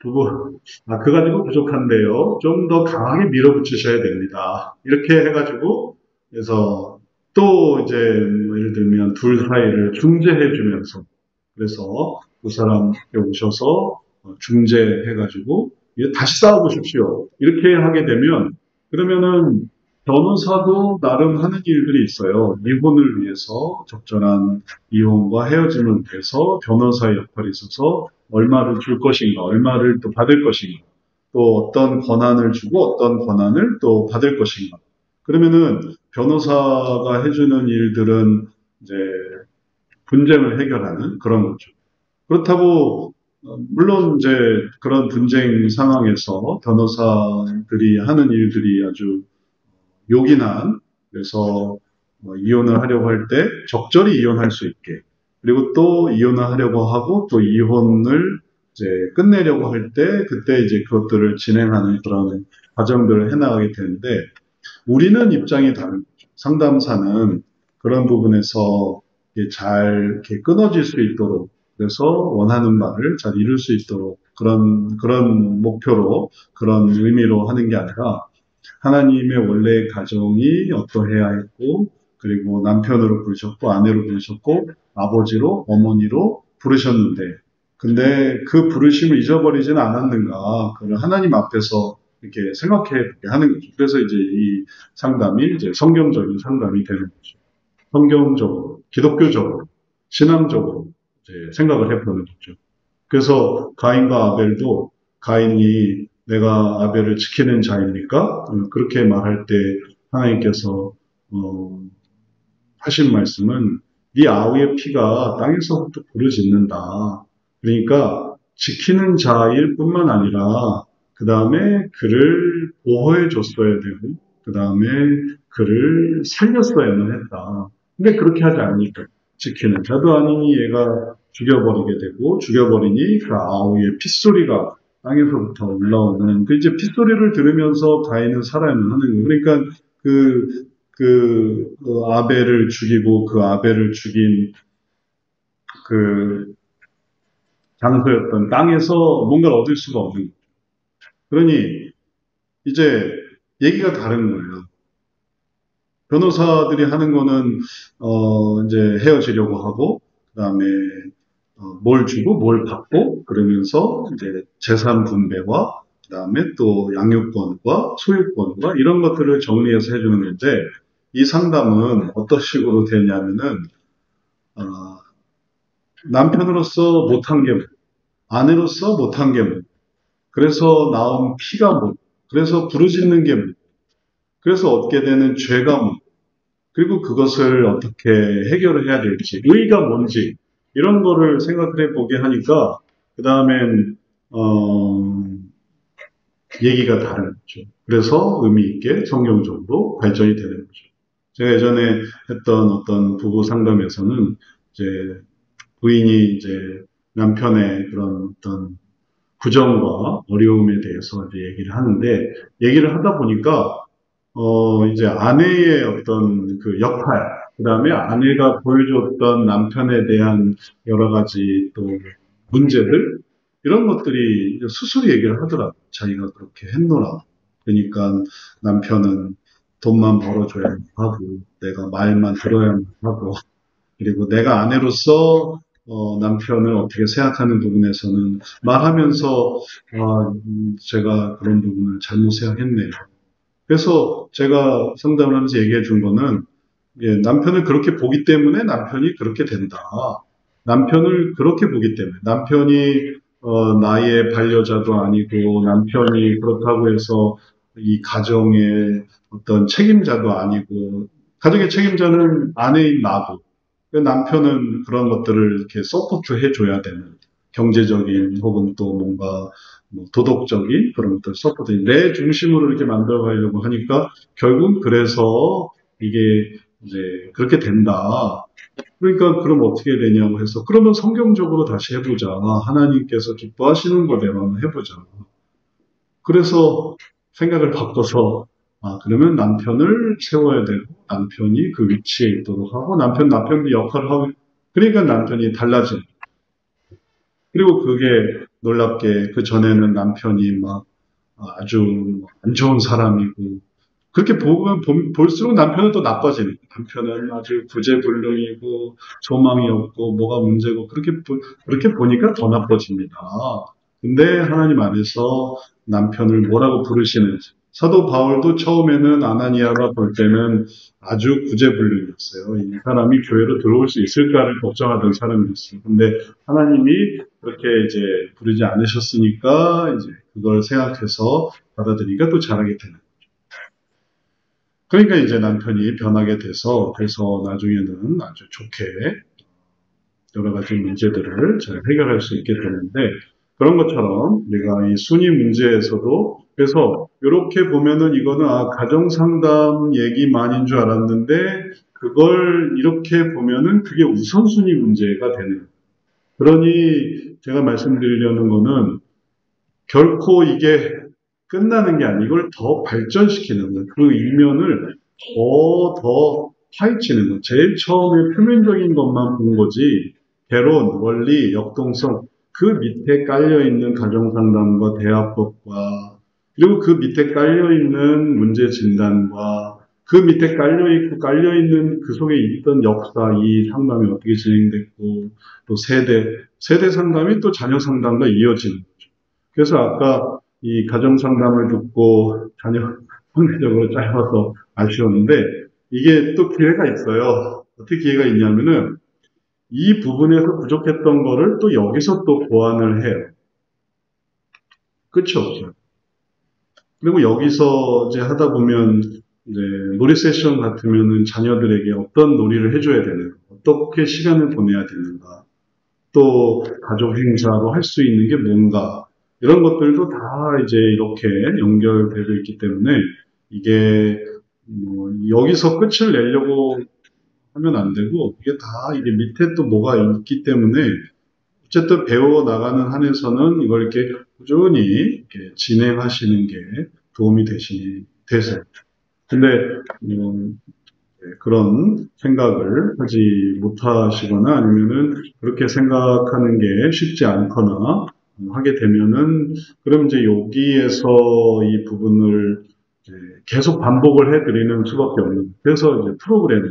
두고 아, 그 가지고 부족한데요. 좀 더 강하게 밀어붙이셔야 됩니다. 이렇게 해가지고 그래서 또 이제 뭐 예를 들면 둘 사이를 중재해 주면서 그래서 두 사람 오셔서 중재해가지고 다시 싸워보십시오. 이렇게 하게 되면 그러면은 변호사도 나름 하는 일들이 있어요. 이혼을 위해서 적절한 이혼과 헤어짐을 위해서 변호사의 역할이 있어서 얼마를 줄 것인가, 얼마를 또 받을 것인가, 또 어떤 권한을 주고 어떤 권한을 또 받을 것인가. 그러면은 변호사가 해주는 일들은 이제 분쟁을 해결하는 그런 거죠. 그렇다고 어, 물론 이제 그런 분쟁 상황에서 변호사들이 하는 일들이 아주 요긴한 그래서 뭐 이혼을 하려고 할 때 적절히 이혼할 수 있게 그리고 또 이혼을 하려고 하고 또 이혼을 이제 끝내려고 할 때 그때 이제 그것들을 진행하는 그런 과정들을 해나가게 되는데 우리는 입장이 다른 거죠. 상담사는 그런 부분에서 잘 이렇게 끊어질 수 있도록 그래서 원하는 바를 잘 이룰 수 있도록 그런 그런 목표로 그런 의미로 하는 게 아니라 하나님의 원래 가정이 어떠해야 했고 그리고 남편으로 부르셨고 아내로 부르셨고 아버지로 어머니로 부르셨는데 근데 그 부르심을 잊어버리지는 않았는가 그걸 하나님 앞에서 이렇게 생각해 보게 하는 거죠. 그래서 이제 이 상담이 이제 성경적인 상담이 되는 거죠. 성경적으로, 기독교적으로, 신앙적으로 생각을 해보는 거죠. 그래서 가인과 아벨도 가인이 내가 아벨을 지키는 자입니까? 어, 그렇게 말할 때 하나님께서 어, 하신 말씀은 네 아우의 피가 땅에서부터 부르짖는다. 그러니까 지키는 자일 뿐만 아니라 그 다음에 그를 보호해 줬어야 되고 그 다음에 그를 살렸어야만 했다. 근데 그렇게 하지 않으니까 지키는 자도 아니니 얘가 죽여버리게 되고 죽여버리니 그 아우의 핏소리가 땅에서부터 올라오는 그 이제 핏소리를 들으면서 가인은 살아야만 하는 거예요. 그러니까 그, 그, 그 아벨을 죽이고 그 아벨을 죽인 그 장소였던 땅에서 뭔가를 얻을 수가 없는 거죠. 그러니 이제 얘기가 다른 거예요. 변호사들이 하는 거는 어 이제 헤어지려고 하고 그다음에 어, 뭘 주고 뭘 받고 그러면서 이제 재산 분배와 그다음에 또 양육권과 소유권과 이런 것들을 정리해서 해주는 건데 이 상담은 어떤 식으로 되냐면은 어, 남편으로서 못한 게 뭐, 아내로서 못한 게 뭐, 그래서 나온 피가 뭐, 그래서 부르짖는 게 뭐, 그래서 얻게 되는 죄가 뭐, 그리고 그것을 어떻게 해결을 해야 될지, 의가 뭔지, 이런 거를 생각을 해보게 하니까, 그 다음엔, 어, 얘기가 다른 거죠. 그래서 의미 있게 성경적으로 발전이 되는 거죠. 제가 예전에 했던 어떤 부부 상담에서는 이제 부인이 이제 남편의 그런 어떤 부정과 어려움에 대해서 이제 얘기를 하는데 얘기를 하다 보니까 어 이제 아내의 어떤 그 역할 그 다음에 아내가 보여줬던 남편에 대한 여러 가지 또 문제들 이런 것들이 스스로 얘기를 하더라고 자기가 그렇게 했노라 그러니까 남편은 돈만 벌어줘야 하고 내가 말만 들어야만 하고 그리고 내가 아내로서 어, 남편을 어떻게 생각하는 부분에서는 말하면서 아, 제가 그런 부분을 잘못 생각했네요. 그래서 제가 상담을 하면서 얘기해 준 거는 예, 남편을 그렇게 보기 때문에 남편이 그렇게 된다. 남편을 그렇게 보기 때문에 남편이 어, 나의 반려자도 아니고 남편이 그렇다고 해서 이 가정의 어떤 책임자도 아니고 가정의 책임자는 아내인 그 남편은 그런 것들을 이렇게 support 해줘야 되는 경제적인 혹은 또 뭔가 뭐 도덕적인 그런 것들 support 내 중심으로 이렇게 만들어 가려고 하니까 결국 그래서 이게 이제 그렇게 된다. 그러니까 그럼 어떻게 되냐고 해서 그러면 성경적으로 다시 해보자. 하나님께서 기뻐하시는 거대로 해보자. 그래서 생각을 바꿔서 아 그러면 남편을 세워야 되고 남편이 그 위치에 있도록 하고 남편 남편 역할을 하고 그러니까 남편이 달라진 그리고 그게 놀랍게 그 전에는 남편이 막 아주 안 좋은 사람이고 그렇게 보면 볼수록 남편은 또 나빠지는 남편은 아주 구제불능이고 소망이 없고 뭐가 문제고 그렇게 그렇게 보니까 더 나빠집니다. 근데 하나님 안에서 남편을 뭐라고 부르시는지 사도 바울도 처음에는 아나니아가 볼 때는 아주 구제불능이었어요. 이 사람이 교회로 들어올 수 있을까를 걱정하던 사람이었어요. 근데 하나님이 그렇게 이제 부르지 않으셨으니까 이제 그걸 생각해서 받아들이니까 또 잘하게 되는 거죠. 그러니까 이제 남편이 변하게 돼서 그래서 나중에는 아주 좋게 여러 가지 문제들을 잘 해결할 수 있게 되는데 그런 것처럼 우리가 이 순위 문제에서도 그래서 이렇게 보면은 이거는 아, 가정 상담 얘기만인 줄 알았는데 그걸 이렇게 보면은 그게 우선순위 문제가 되는. 그러니 제가 말씀드리려는 거는 결코 이게 끝나는 게 아니고 이걸 더 발전시키는 거. 그 이면을 더, 더 파헤치는 거. 제일 처음에 표면적인 것만 본 거지. 개론, 원리, 역동성, 그 밑에 깔려있는 가정상담과 대화법과 그리고 그 밑에 깔려있는 문제 진단과 그 밑에 깔려있고 깔려있는 그 속에 있던 역사, 이 상담이 어떻게 진행됐고 또 세대, 세대 상담이 또 자녀 상담과 이어지는 거죠. 그래서 아까 이 가정 상담을 듣고 자녀 상대적으로 짧아서 아쉬웠는데 이게 또 기회가 있어요. 어떻게 기회가 있냐면은 이 부분에서 부족했던 거를 또 여기서 또 보완을 해요. 끝이 없죠. 그리고 여기서 이제 하다 보면 이제 놀이 세션 같으면은 자녀들에게 어떤 놀이를 해줘야 되는가, 어떻게 시간을 보내야 되는가, 또 가족 행사로 할 수 있는 게 뭔가 이런 것들도 다 이제 이렇게 연결되어 있기 때문에 이게 뭐 여기서 끝을 내려고 하면 안 되고 이게 다 이게 밑에 또 뭐가 있기 때문에 어쨌든 배워 나가는 한에서는 이걸 이렇게 꾸준히 이렇게 진행하시는 게 도움이 되시 되세요. 근데 음, 그런 생각을 하지 못하시거나 아니면은 그렇게 생각하는 게 쉽지 않거나 하게 되면은 그럼 이제 여기에서 이 부분을 계속 반복을 해드리는 수밖에 없는 그래서 이제 프로그램을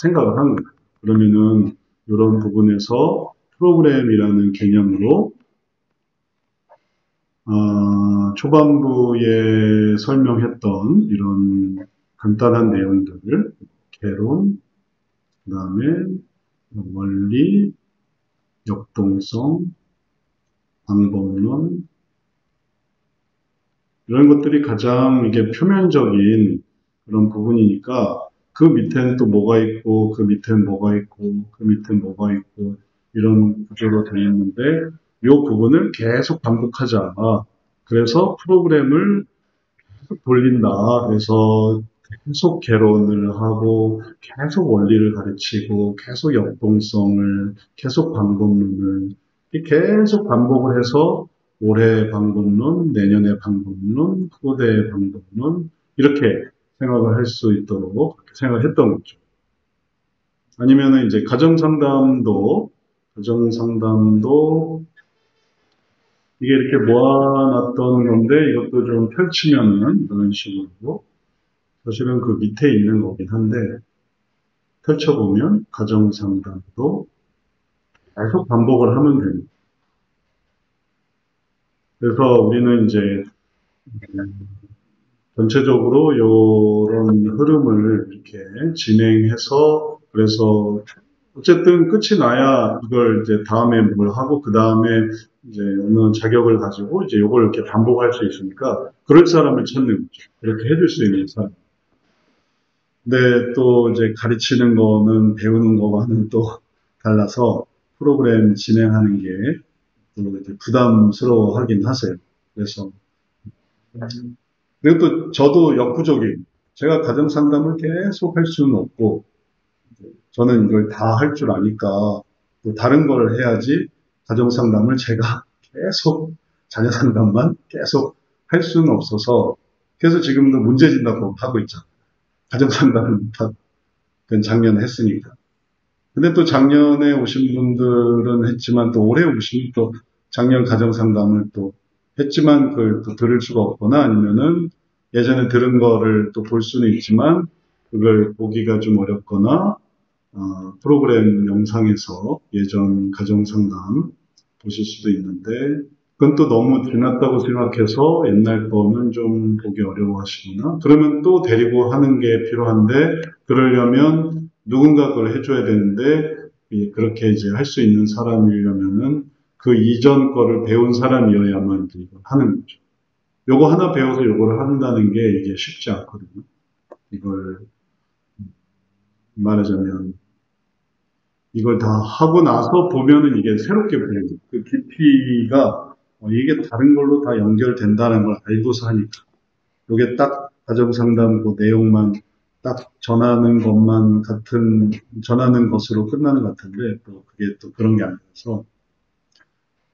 생각을 하는 거예요. 그러면은 이런 부분에서 프로그램이라는 개념으로 어, 초반부에 설명했던 이런 간단한 내용들을 개론, 그 다음에 원리, 역동성, 방법론 이런 것들이 가장 이게 표면적인 그런 부분이니까 그 밑에는 또 뭐가 있고 그 밑에는 뭐가 있고 그 밑에는 뭐가 있고 이런 구조로 되어 있는데 이 부분을 계속 반복하자. 그래서 프로그램을 돌린다. 그래서 계속 개론을 하고 계속 원리를 가르치고 계속 역동성을 계속 방법론을 계속 반복을 해서 올해 방법론, 내년의 방법론, 후대 방법론 이렇게 생각을 할 수 있도록 생각했던 거죠. 아니면은 이제 가정 상담도 가정 상담도 이게 이렇게 모아놨던 건데 이것도 좀 펼치면은 이런 식으로 사실은 그 밑에 있는 거긴 한데 펼쳐보면 가정 상담도 계속 반복을 하면 됩니다. 그래서 우리는 이제 전체적으로 이런 흐름을 이렇게 진행해서 그래서 어쨌든 끝이 나야 이걸 이제 다음에 뭘 하고 그 다음에 이제 어느 자격을 가지고 이제 이걸 이렇게 반복할 수 있으니까 그럴 사람을 찾는 거죠. 그렇게 해줄 수 있는 사람. 근데 또 이제 가르치는 거는 배우는 거와는 또 달라서 프로그램 진행하는 이제 부담스러워 하긴 하세요. 그래서 그리고 또 저도 역부족인 제가 가정 상담을 계속 할 수는 없고 저는 이걸 다 할 줄 아니까 또 다른 걸 해야지 가정 상담을 제가 계속 자녀 상담만 계속 할 수는 없어서 그래서 지금도 문제 진단법 하고 있잖아요. 가정 상담을 못하고 작년에 했으니까. 근데 또 작년에 오신 분들은 했지만 또 올해 오신 또 작년 가정 상담을 또 했지만 그걸 또 들을 수가 없거나 아니면은 예전에 들은 거를 또 볼 수는 있지만 그걸 보기가 좀 어렵거나 어, 프로그램 영상에서 예전 가정상담 보실 수도 있는데 그건 또 너무 지났다고 생각해서 옛날 거는 좀 보기 어려워하시거나 그러면 또 데리고 하는 게 필요한데 그러려면 누군가 그걸 해줘야 되는데 그렇게 이제 할 수 있는 사람이려면은 그 이전 거를 배운 사람이어야만 이걸 하는 거죠. 요거 하나 배워서 요거를 한다는 게 이게 쉽지 않거든요. 이걸 말하자면 이걸 다 하고 나서 보면은 이게 새롭게 보여요. 그 깊이가 어, 이게 다른 걸로 다 연결된다는 걸 알고서 하니까 이게 딱 가정상담 그 내용만 딱 전하는 것만 같은 전하는 것으로 끝나는 것 같은데 또 그게 또 그런 게 아니라서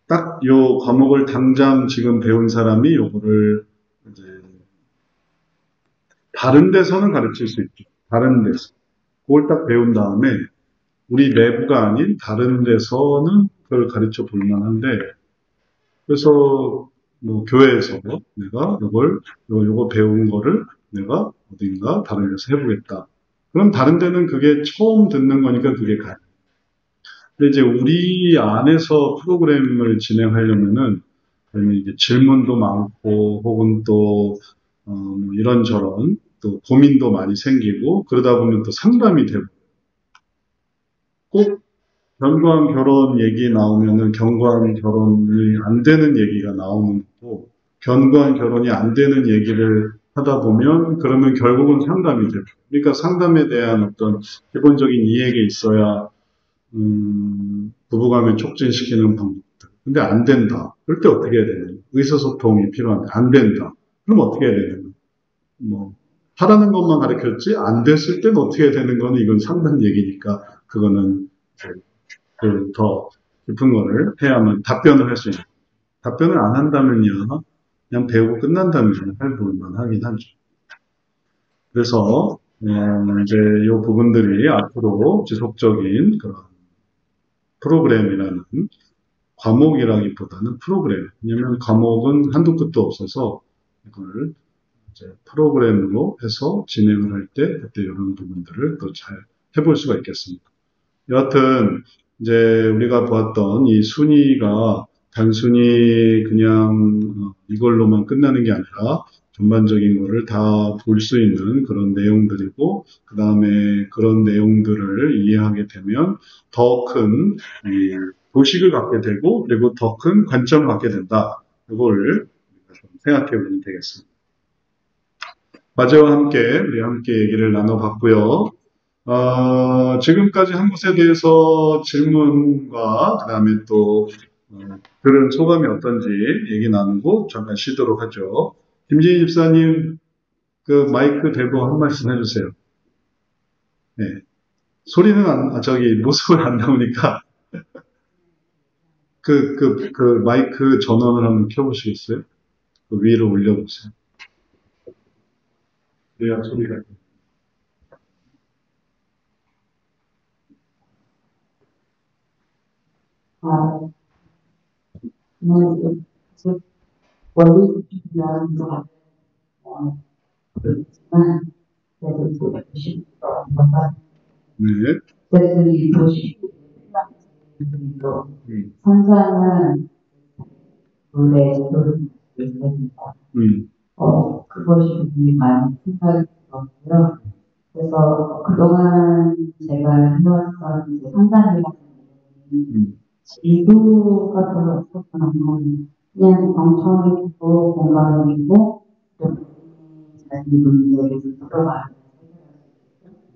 딱 요 과목을 당장 지금 배운 사람이 요거를 이제 다른 데서는 가르칠 수 있죠. 다른 데서 그걸 딱 배운 다음에 우리 내부가 아닌 다른 데서는 그걸 가르쳐 볼 만한데, 그래서 뭐 교회에서 내가 이걸, 요거 배운 거를 내가 어딘가 다른 데서 해보겠다. 그럼 다른 데는 그게 처음 듣는 거니까 그게 가요. 근데 이제 우리 안에서 프로그램을 진행하려면은 이제 질문도 많고 혹은 또 어, 뭐 이런저런 또 고민도 많이 생기고 그러다 보면 또 상담이 되고 꼭 견고한 결혼 얘기 나오면은 견고한 결혼이 안 되는 얘기가 나오는 거고 견고한 결혼이 안 되는 얘기를 하다 보면 그러면 결국은 상담이 되고 그러니까 상담에 대한 어떤 기본적인 이해가 있어야 음, 부부간을 촉진시키는 방법들. 근데 안 된다. 그럴 때 어떻게 해야 되냐. 의사소통이 필요한데 안 된다. 그럼 어떻게 해야 되냐. 뭐 하라는 것만 가르쳤지 안 됐을 때는 어떻게 해야 되는 거는 이건 상담 얘기니까 그거는 그 더 깊은 거를 해야만 답변을 할 수 있는. 답변을 안 한다면요, 그냥 배우고 끝난다면 할 부분만 하긴 하죠. 그래서 음, 이제 이 부분들이 앞으로 지속적인 그런 프로그램이라는 과목이라기보다는 프로그램. 왜냐면 과목은 한두 끝도 없어서 이걸 이제 프로그램으로 해서 진행을 할 때 그때 이런 부분들을 또 잘 해볼 수가 있겠습니다. 여하튼 이제 우리가 보았던 이 순위가 단순히 그냥 어, 이걸로만 끝나는 게 아니라 전반적인 거를 다볼 수 있는 그런 내용들이고 그 다음에 그런 내용들을 이해하게 되면 더큰 도식을 갖게 되고 그리고 더 큰 관점을 갖게 된다. 이걸 생각해 보면 되겠습니다. 마저와 함께 우리 함께 얘기를 나눠봤고요. 어, 지금까지 한 것에 대해서 질문과 그 다음에 또 어, 들은 소감이 어떤지 얘기 나누고 잠깐 쉬도록 하죠. 김진희 집사님 그 마이크 대고 한 말씀 해주세요. 네. 소리는 안, 아, 저기 모습을 안 나오니까 그, 그, 그 마이크 전원을 한번 켜보시겠어요? 그 위로 올려보세요. 그래야 소리가 거, 어, 그렇지만, 그래도 도시, 네. 그들이 도 상상은 원래 그런 있습니다. 음. 어, 그것이 굉장히 많이 생각이 들었고요. 그래서 그동안 제가 해왔던 이제 부분이 음. 지도가 별로 없었던 그냥 경청이고 공감이고 또 자기 문제를 풀어가는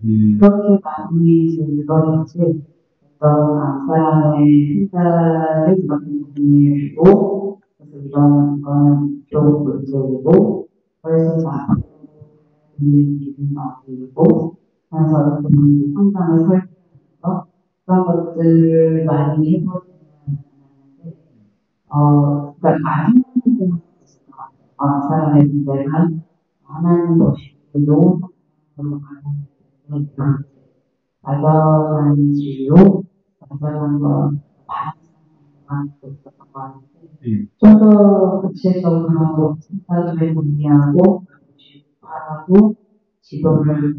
음. 그렇게 마음이 들어졌지 어떤 앞사람의 생각을 그런 부분이고 그래서 이런 건좀 문제이고 그래서 있는 어디고 그래서 그 상담을 설계해서 그런 것들을 많이 해보시면 하는데 어 그러니까 하는 생각이 것 같아요. 어, 사람의 문제가 하나님 없이 너무 가는 발견한 진로, 발견한 건 많은 있었던 것 같은데, 음. 좀더 구체적으로 생각을 정리하고, 하고, 지도를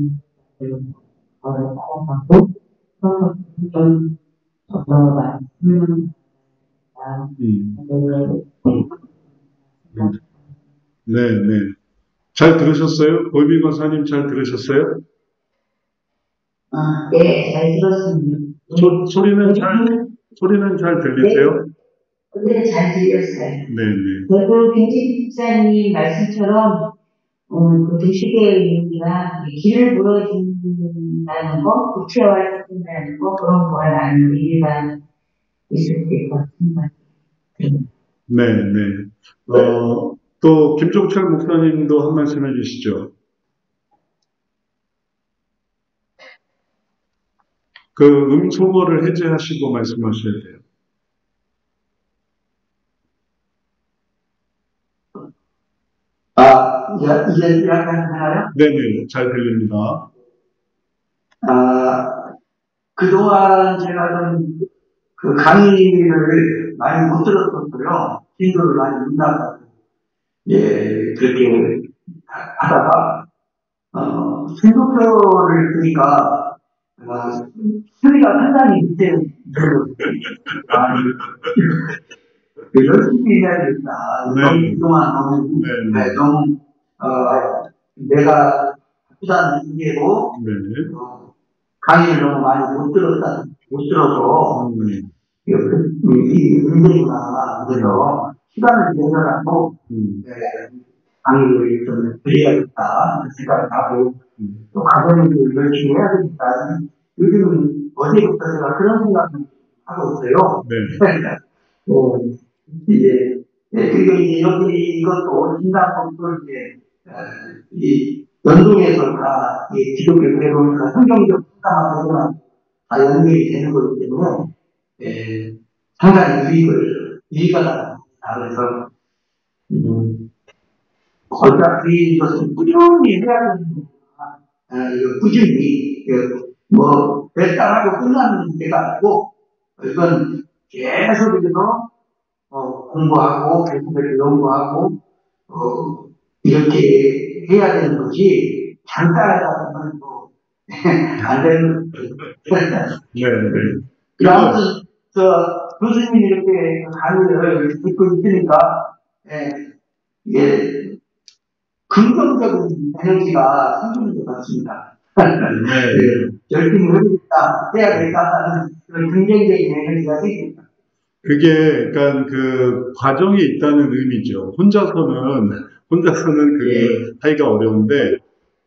걸어가고, 그런 것들이 음. 네. 네, 네. 잘 들으셨어요? 골비 권사님 잘 들으셨어요? 아, 네, 잘 들었습니다. 소, 소리는 잘, 소리는 잘 들리세요? 네, 잘 들렸어요. 네, 네. 저도 김진 집사님 말씀처럼 음, 그 도시계의 의미가 길을 물어준다는 거, 구체화시킨다는 거, 그런 걸 아는 의미가 있을 것 같습니다. 네, 네. 어, 또, 김종철 목사님도 한 말씀 해주시죠. 그 음소거를 해제하시고 말씀하셔야 돼요. 아, 이제 약간 하나요? 네네, 잘 들립니다. 아, 그동안 제가 좀, 그 강의를 많이 못 들었었고요. 진도를 많이 문다가, 예, 그렇게 하- 하다가, 어, 생도표를 보니까, 어, 소리가 상당히 밑에, 열심히 해야 되겠다. 네. 너무 그동안 너무, 네, 네, 너무, 어, 내가 바쁘다는 이해로, 네. 어, 강의를 너무 많이 못 들었다, 못 들어서, 네. 이, 이 문제구나. 그래서, 시간을 내서라도, 음, 네, 강의를 좀 드려야겠다. 그 생각을 하고, 음, 또 가정도 열심히 해야 되니까, 요즘 어제부터 제가 그런 생각을 하고 있어요. 네. 어, 이제, 예, 그리고 이제 여기 이것도 진단법도 이제, 어, 이, 연동해서 다, 이 기독교 배우니까 성경적 상담하거나 다 연결이 되는 거기 때문에, 예, 상당히 유익을, 유익을 합니다. 그래서, 음, 어차피 이것은 꾸준히 해야 되는. 아, 이거 꾸준히, 그, 뭐, 별다하고 끝나는 문제가 아니고, 이건 계속 이거, 어, 공부하고, 계속해서 연구하고, 어, 이렇게 해야 되는 거지, 잠깐 하다가는 뭐, 안 되는, 네, 네. 그 아무튼, 저, 교수님이 이렇게 강의를 듣고 있으니까, 예, 이게, 긍정적인 에너지가 생기는 것 같습니다. 네. 예, 열심히 해야겠다, 해야 되겠다 하는 그런 긍정적인 에너지가 생깁니다. 그게, 그러니까 그 과정이 있다는 의미죠. 혼자서는, 혼자서는 그 예. 하기가 어려운데,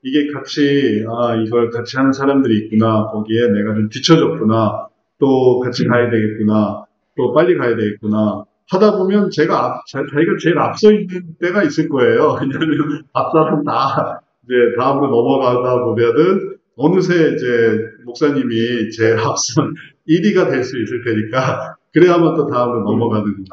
이게 같이, 아, 이걸 같이 하는 사람들이 있구나. 거기에 내가 좀 뒤쳐졌구나. 또 같이 가야 되겠구나. 또 빨리 가야 되겠구나. 하다 보면 제가 앞, 자, 자기가 제일 앞서 있는 때가 있을 거예요. 왜냐하면 앞사람 다 이제 다음으로 넘어가다 보면은 어느새 이제 목사님이 제일 앞선 1위가 될 수 있을 테니까 그래야만 또 다음으로 넘어가는 거예요.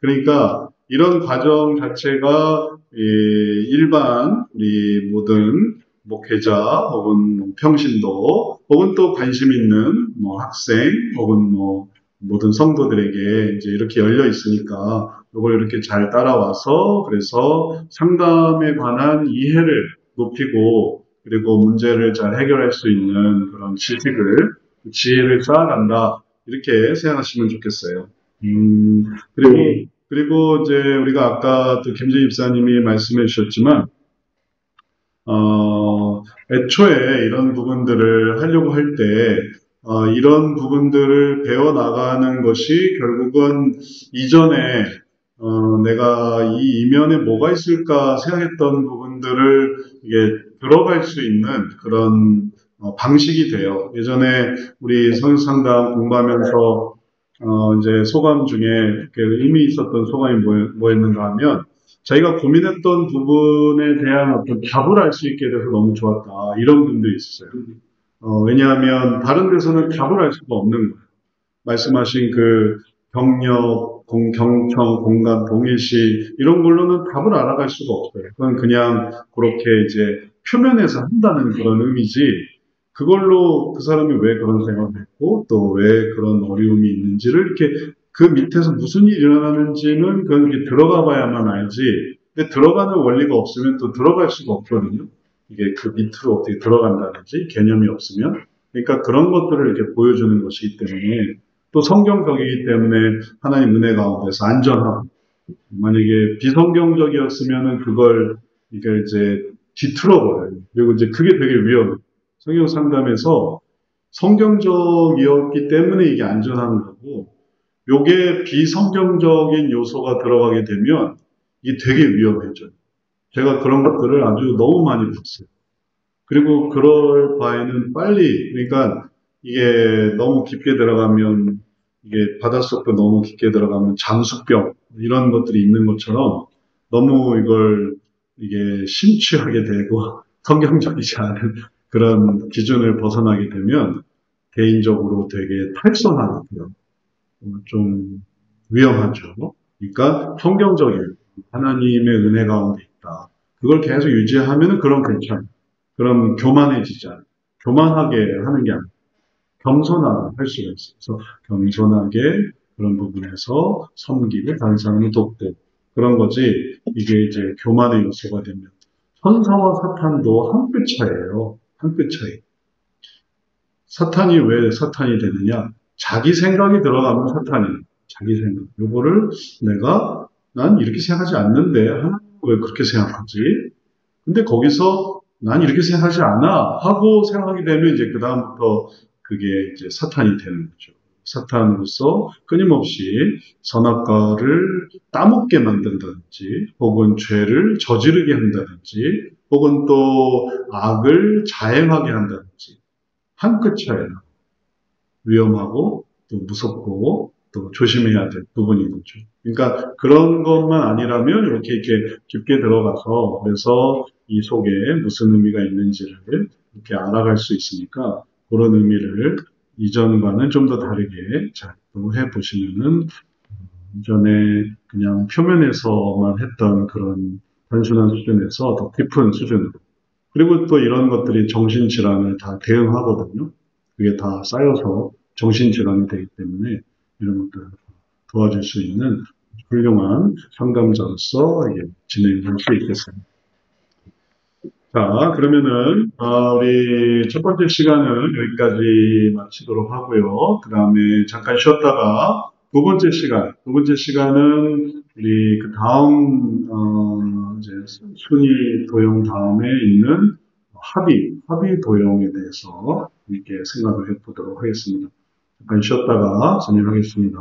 그러니까 이런 과정 자체가 이 일반 우리 모든 목회자 혹은 뭐 평신도 혹은 또 관심 있는 뭐 학생 혹은 뭐 모든 성도들에게 이제 이렇게 열려 있으니까 이걸 이렇게 잘 따라와서 그래서 상담에 관한 이해를 높이고 그리고 문제를 잘 해결할 수 있는 그런 지식을 지혜를 쌓아간다 이렇게 생각하시면 좋겠어요. 음, 그리고 그리고 이제 우리가 아까 또 김재 입사님이 말씀해 주셨지만, 어, 애초에 이런 부분들을 하려고 할 때, 어, 이런 부분들을 배워나가는 것이 결국은 이전에 어, 내가 이 이면에 뭐가 있을까 생각했던 부분들을 이게 들어갈 수 있는 그런 어, 방식이 돼요. 예전에 우리 성상담 공부하면서 어, 이제 소감 중에 의미 있었던 소감이 뭐, 였는가 하면 자기가 고민했던 부분에 대한 어떤 답을 알 수 있게 돼서 너무 좋았다. 이런 분들이 있어요. 어, 왜냐하면 다른 데서는 답을 알 수가 없는 거예요. 말씀하신 그 경력, 공, 경청, 공간, 동일시 이런 걸로는 답을 알아갈 수가 없어요. 그건 그냥 그렇게 이제 표면에서 한다는 그런 의미지 그걸로 그 사람이 왜 그런 생각을 했고 또 왜 그런 어려움이 있는지를 이렇게 그 밑에서 무슨 일이 일어나는지는 그건 이렇게 들어가 봐야만 알지. 근데 들어가는 원리가 없으면 또 들어갈 수가 없거든요. 이게 그 밑으로 어떻게 들어간다든지 개념이 없으면. 그러니까 그런 것들을 이렇게 보여주는 것이기 때문에 또 성경적이기 때문에 하나님 은혜 가운데서 안전하고 만약에 비성경적이었으면은 그걸 이게 이제 뒤틀어 버려요. 그리고 이제 그게 되게 위험해요. 성경 상담에서 성경적이었기 때문에 이게 안전한 거고 요게 비성경적인 요소가 들어가게 되면 이게 되게 위험해져요. 제가 그런 것들을 아주 너무 많이 봤어요. 그리고 그럴 바에는 빨리, 그러니까 이게 너무 깊게 들어가면, 이게 바닷속도 너무 깊게 들어가면 잠수병, 이런 것들이 있는 것처럼 너무 이걸 이게 심취하게 되고 성경적이지 않은 그런 기준을 벗어나게 되면 개인적으로 되게 탈선하고요. 좀 위험하죠. 그러니까 성경적인 하나님의 은혜 가운데 있다. 그걸 계속 유지하면 그런 괜찮아요. 그럼 교만해지지 않아요. 교만하게 하는 게 아니고 겸손하게 할 수가 있어요. 그래서 겸손하게 그런 부분에서 섬기고 다른 사람을 돕고 그런 거지 이게 이제 교만의 요소가 되면 천사와 사탄도 한 끗 차이에요. 한 끗 차이. 사탄이 왜 사탄이 되느냐? 자기 생각이 들어가면 사탄이 자기 생각. 요거를 내가 난 이렇게 생각하지 않는데 하나님 왜 그렇게 생각하지? 근데 거기서 난 이렇게 생각하지 않아 하고 생각하게 되면 이제 그 다음부터 그게 이제 사탄이 되는 거죠. 사탄으로서 끊임없이 선악과를 따먹게 만든다든지, 혹은 죄를 저지르게 한다든지, 혹은 또 악을 자행하게 한다든지, 한끗 차이나 위험하고 또 무섭고 또 조심해야 될 부분인 거죠. 그러니까 그런 것만 아니라면 이렇게 이렇게 깊게 들어가서 그래서 이 속에 무슨 의미가 있는지를 이렇게 알아갈 수 있으니까 그런 의미를 이전과는 좀 더 다르게 작동해 보시면은 이전에 그냥 표면에서만 했던 그런 단순한 수준에서 더 깊은 수준으로 그리고 또 이런 것들이 정신질환을 다 대응하거든요. 그게 다 쌓여서 정신질환이 되기 때문에 이런 것들을 도와줄 수 있는 훌륭한 상담자로서 진행할 수 있겠습니다. 자, 그러면은, 어, 우리 첫 번째 시간은 여기까지 마치도록 하고요. 그 다음에 잠깐 쉬었다가 두 번째 시간, 두 번째 시간은 우리 그 다음, 어, 이제 순위 도용 다음에 있는 합의, 합의 도용에 대해서 이렇게 생각을 해보도록 하겠습니다. 잠깐 쉬었다가 진행하겠습니다.